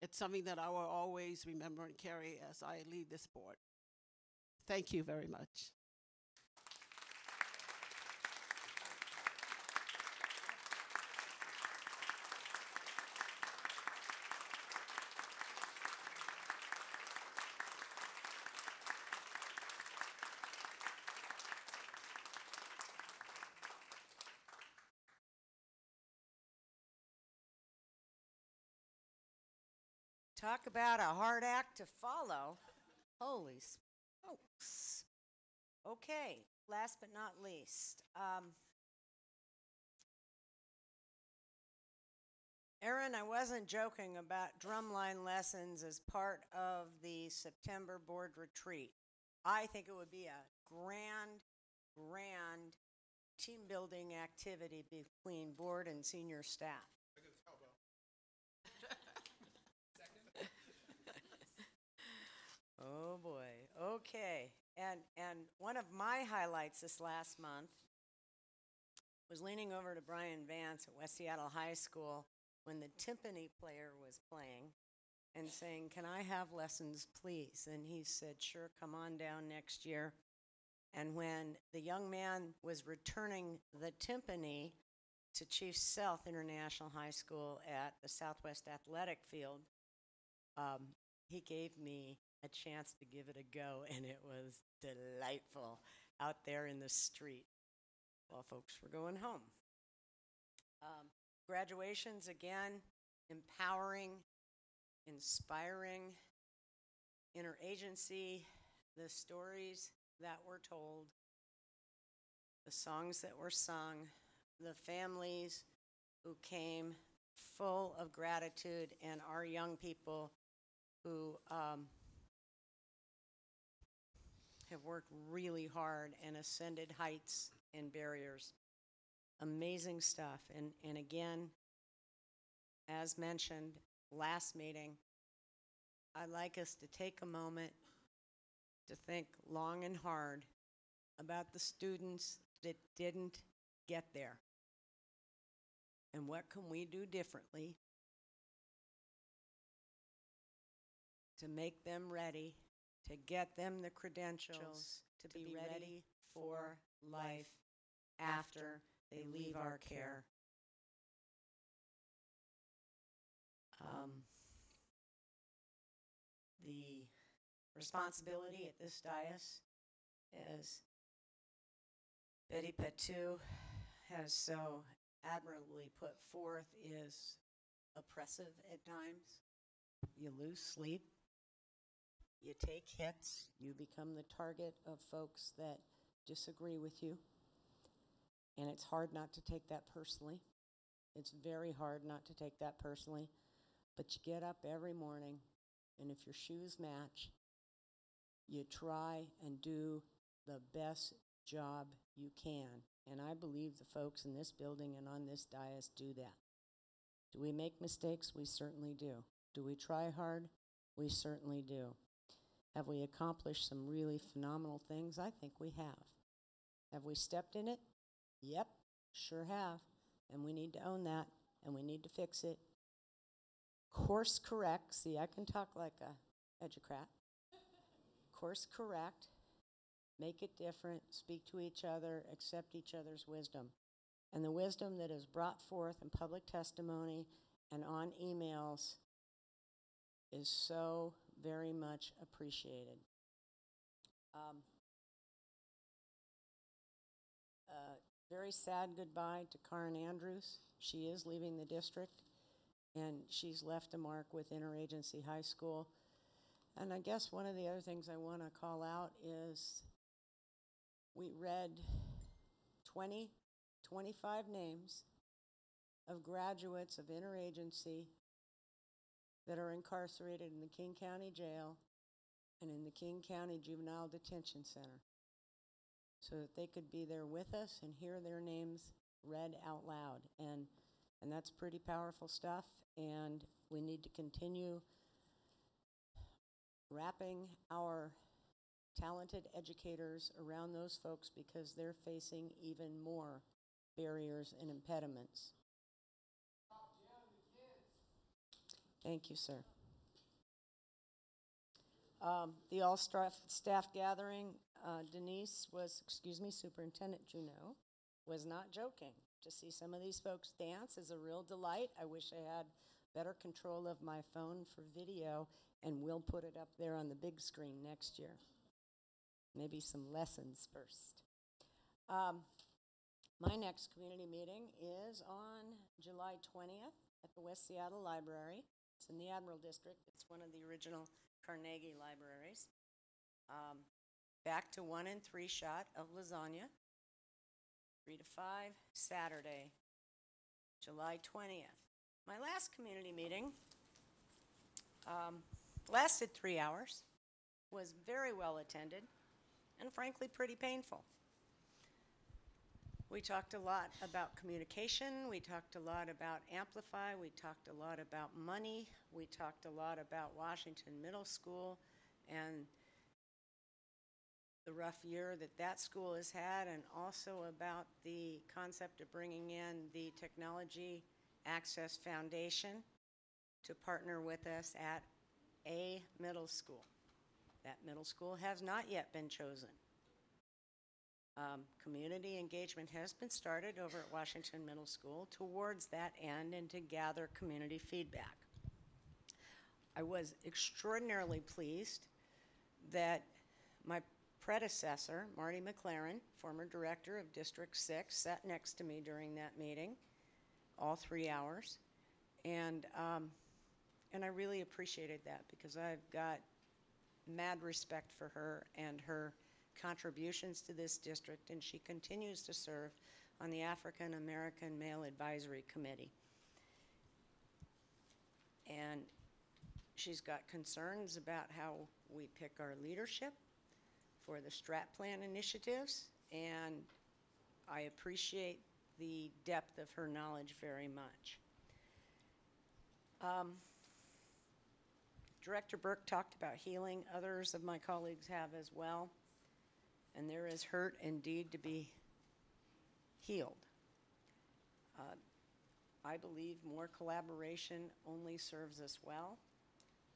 it's something that I will always remember and carry as I leave this board. Thank you very much. Talk about a hard act to follow. Holy smokes. Okay, last but not least. Um, Aaron, I wasn't joking about drumline lessons as part of the September board retreat. I think it would be a grand, grand team building activity between board and senior staff. Oh boy. Okay. And and one of my highlights this last month was leaning over to Brian Vance at West Seattle High School when the timpani player was playing and saying, "Can I have lessons, please?" And he said, "Sure, come on down next year." And when the young man was returning the timpani to Chief Sealth International High School at the Southwest Athletic Field, um, he gave me a chance to give it a go, and it was delightful out there in the street while folks were going home. Um, graduations, again, empowering, inspiring, interagency, the stories that were told, the songs that were sung, the families who came full of gratitude, and our young people who um, have worked really hard and ascended heights and barriers. Amazing stuff. And, and again, as mentioned last meeting, I'd like us to take a moment to think long and hard about the students that didn't get there. And what can we do differently to make them ready to get them the credentials to be ready for life after they leave our care. Um, the responsibility at this dais, as Betty Patu has so admirably put forth, is oppressive at times. You lose sleep you take hits, you become the target of folks that disagree with you. And it's hard not to take that personally. It's very hard not to take that personally. But you get up every morning, and if your shoes match, you try and do the best job you can. And I believe the folks in this building and on this dais do that. Do we make mistakes? We certainly do. Do we try hard? We certainly do. Have we accomplished some really phenomenal things? I think we have. Have we stepped in it? Yep, sure have. And we need to own that and we need to fix it. Course correct. See, I can talk like a educrat. Course correct. Make it different. Speak to each other. Accept each other's wisdom. And the wisdom that is brought forth in public testimony and on emails is so very much appreciated. Um, uh, very sad goodbye to Kaaren Andrews. She is leaving the district, and she's left a mark with Interagency High School. And I guess one of the other things I want to call out is we read 20, 25 names of graduates of interagency that are incarcerated in the King County Jail and in the King County Juvenile Detention Center so that they could be there with us and hear their names read out loud. And, and that's pretty powerful stuff, and we need to continue wrapping our talented educators around those folks because they're facing even more barriers and impediments. Thank you, sir. Um, the all staff, staff gathering, uh, Denise was, excuse me, Superintendent Juneau, was not joking. To see some of these folks dance is a real delight. I wish I had better control of my phone for video, and we'll put it up there on the big screen next year. Maybe some lessons first. Um, my next community meeting is on July 20th at the West Seattle Library. It's in the Admiral District. It's one of the original Carnegie libraries. Um, back to one and three shot of lasagna. Three to five, Saturday, July 20th. My last community meeting um, lasted three hours, was very well attended, and frankly, pretty painful. We talked a lot about communication. We talked a lot about Amplify. We talked a lot about money. We talked a lot about Washington Middle School and the rough year that that school has had, and also about the concept of bringing in the Technology Access Foundation to partner with us at a middle school. That middle school has not yet been chosen. Um, community engagement has been started over at Washington Middle School towards that end and to gather community feedback. I was extraordinarily pleased that my predecessor, Marty McLaren, former director of District 6, sat next to me during that meeting, all three hours. And, um, and I really appreciated that because I've got mad respect for her and her contributions to this district, and she continues to serve on the African American Male Advisory Committee. And she's got concerns about how we pick our leadership for the strat plan initiatives, and I appreciate the depth of her knowledge very much. Um, Director Burke talked about healing. Others of my colleagues have as well. And there is hurt indeed to be healed. Uh, I believe more collaboration only serves us well.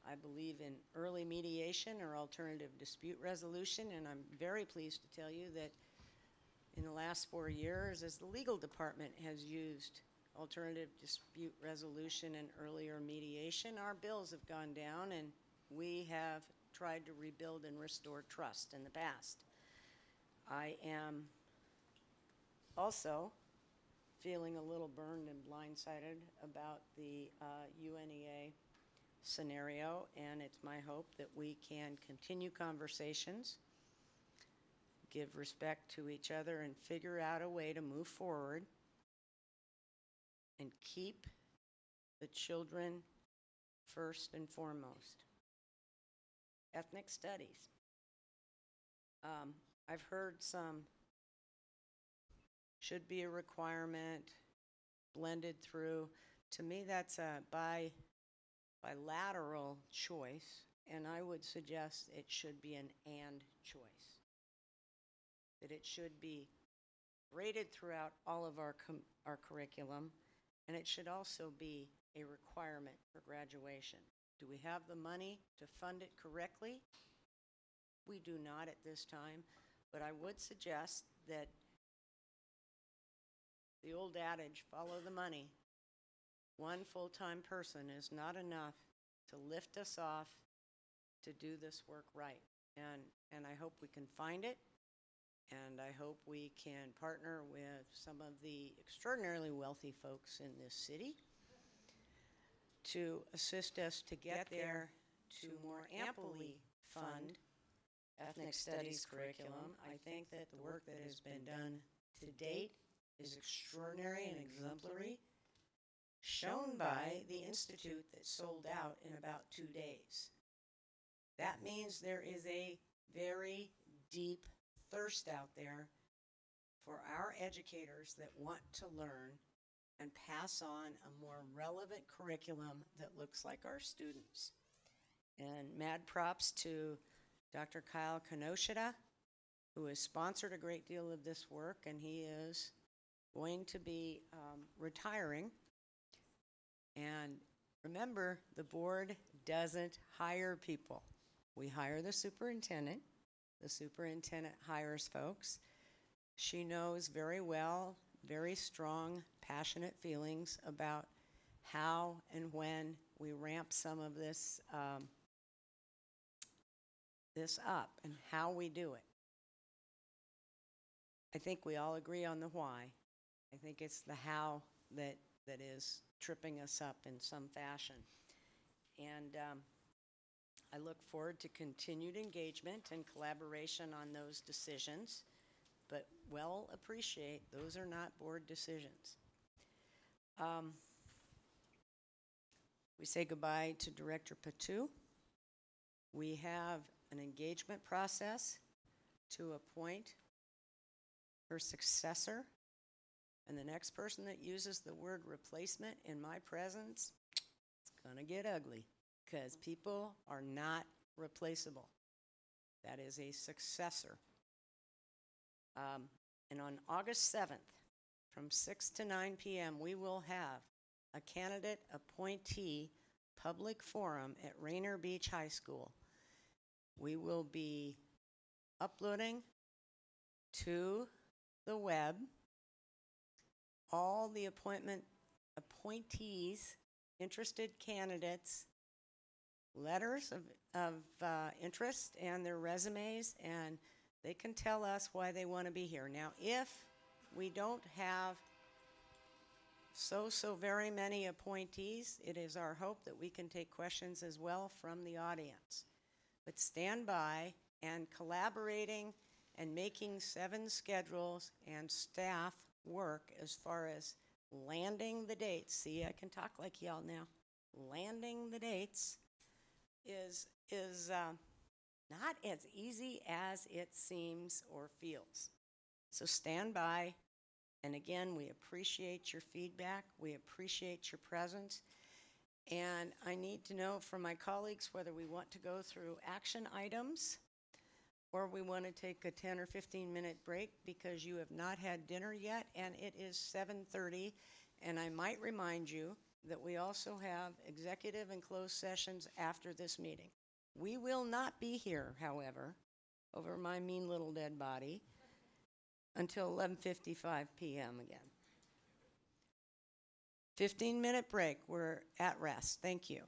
I believe in early mediation or alternative dispute resolution, and I'm very pleased to tell you that in the last four years, as the legal department has used alternative dispute resolution and earlier mediation, our bills have gone down and we have tried to rebuild and restore trust in the past. I am also feeling a little burned and blindsided about the uh, UNEA scenario, and it's my hope that we can continue conversations, give respect to each other, and figure out a way to move forward and keep the children first and foremost. Ethnic studies. Um, I've heard some should be a requirement, blended through. To me, that's a bi, bilateral choice, and I would suggest it should be an and choice. That it should be rated throughout all of our, our curriculum, and it should also be a requirement for graduation. Do we have the money to fund it correctly? We do not at this time, but I would suggest that the old adage, follow the money. One full-time person is not enough to lift us off to do this work right. And, and I hope we can find it, and I hope we can partner with some of the extraordinarily wealthy folks in this city to assist us to get there to more amply fund ethnic studies curriculum. I think that the work that has been done to date is extraordinary and exemplary, shown by the institute that sold out in about two days. That means there is a very deep thirst out there for our educators that want to learn and pass on a more relevant curriculum that looks like our students. And mad props to Dr. Kyle Kinoshita, who has sponsored a great deal of this work, and he is going to be um, retiring. And remember, the board doesn't hire people. We hire the superintendent. The superintendent hires folks. She knows very well, very strong, passionate feelings about how and when we ramp some of this um, this up and how we do it. I think we all agree on the why. I think it's the how that that is tripping us up in some fashion. And um, I look forward to continued engagement and collaboration on those decisions, but well appreciate those are not board decisions. Um, we say goodbye to Director Patu. We have an engagement process to appoint her successor. And the next person that uses the word replacement in my presence, it's going to get ugly because people are not replaceable. That is a successor. Um, and on August 7th, from 6 to 9 p.m., we will have a candidate appointee public forum at Rainier Beach High School. We will be uploading to the web all the appointment appointees, interested candidates, letters of, of uh, interest and their resumes, and they can tell us why they want to be here. Now, if we don't have so, so very many appointees, it is our hope that we can take questions as well from the audience. But stand by and collaborating and making seven schedules and staff work as far as landing the dates. See, I can talk like y'all now. Landing the dates is is uh, not as easy as it seems or feels. So stand by. And again, we appreciate your feedback. We appreciate your presence. And I need to know from my colleagues whether we want to go through action items or we want to take a 10 or 15 minute break because you have not had dinner yet and it is 7:30 and I might remind you that we also have executive and closed sessions after this meeting. We will not be here, however, over my mean little dead body until 11:55 p.m. again. 15 minute break. We're at rest. Thank you.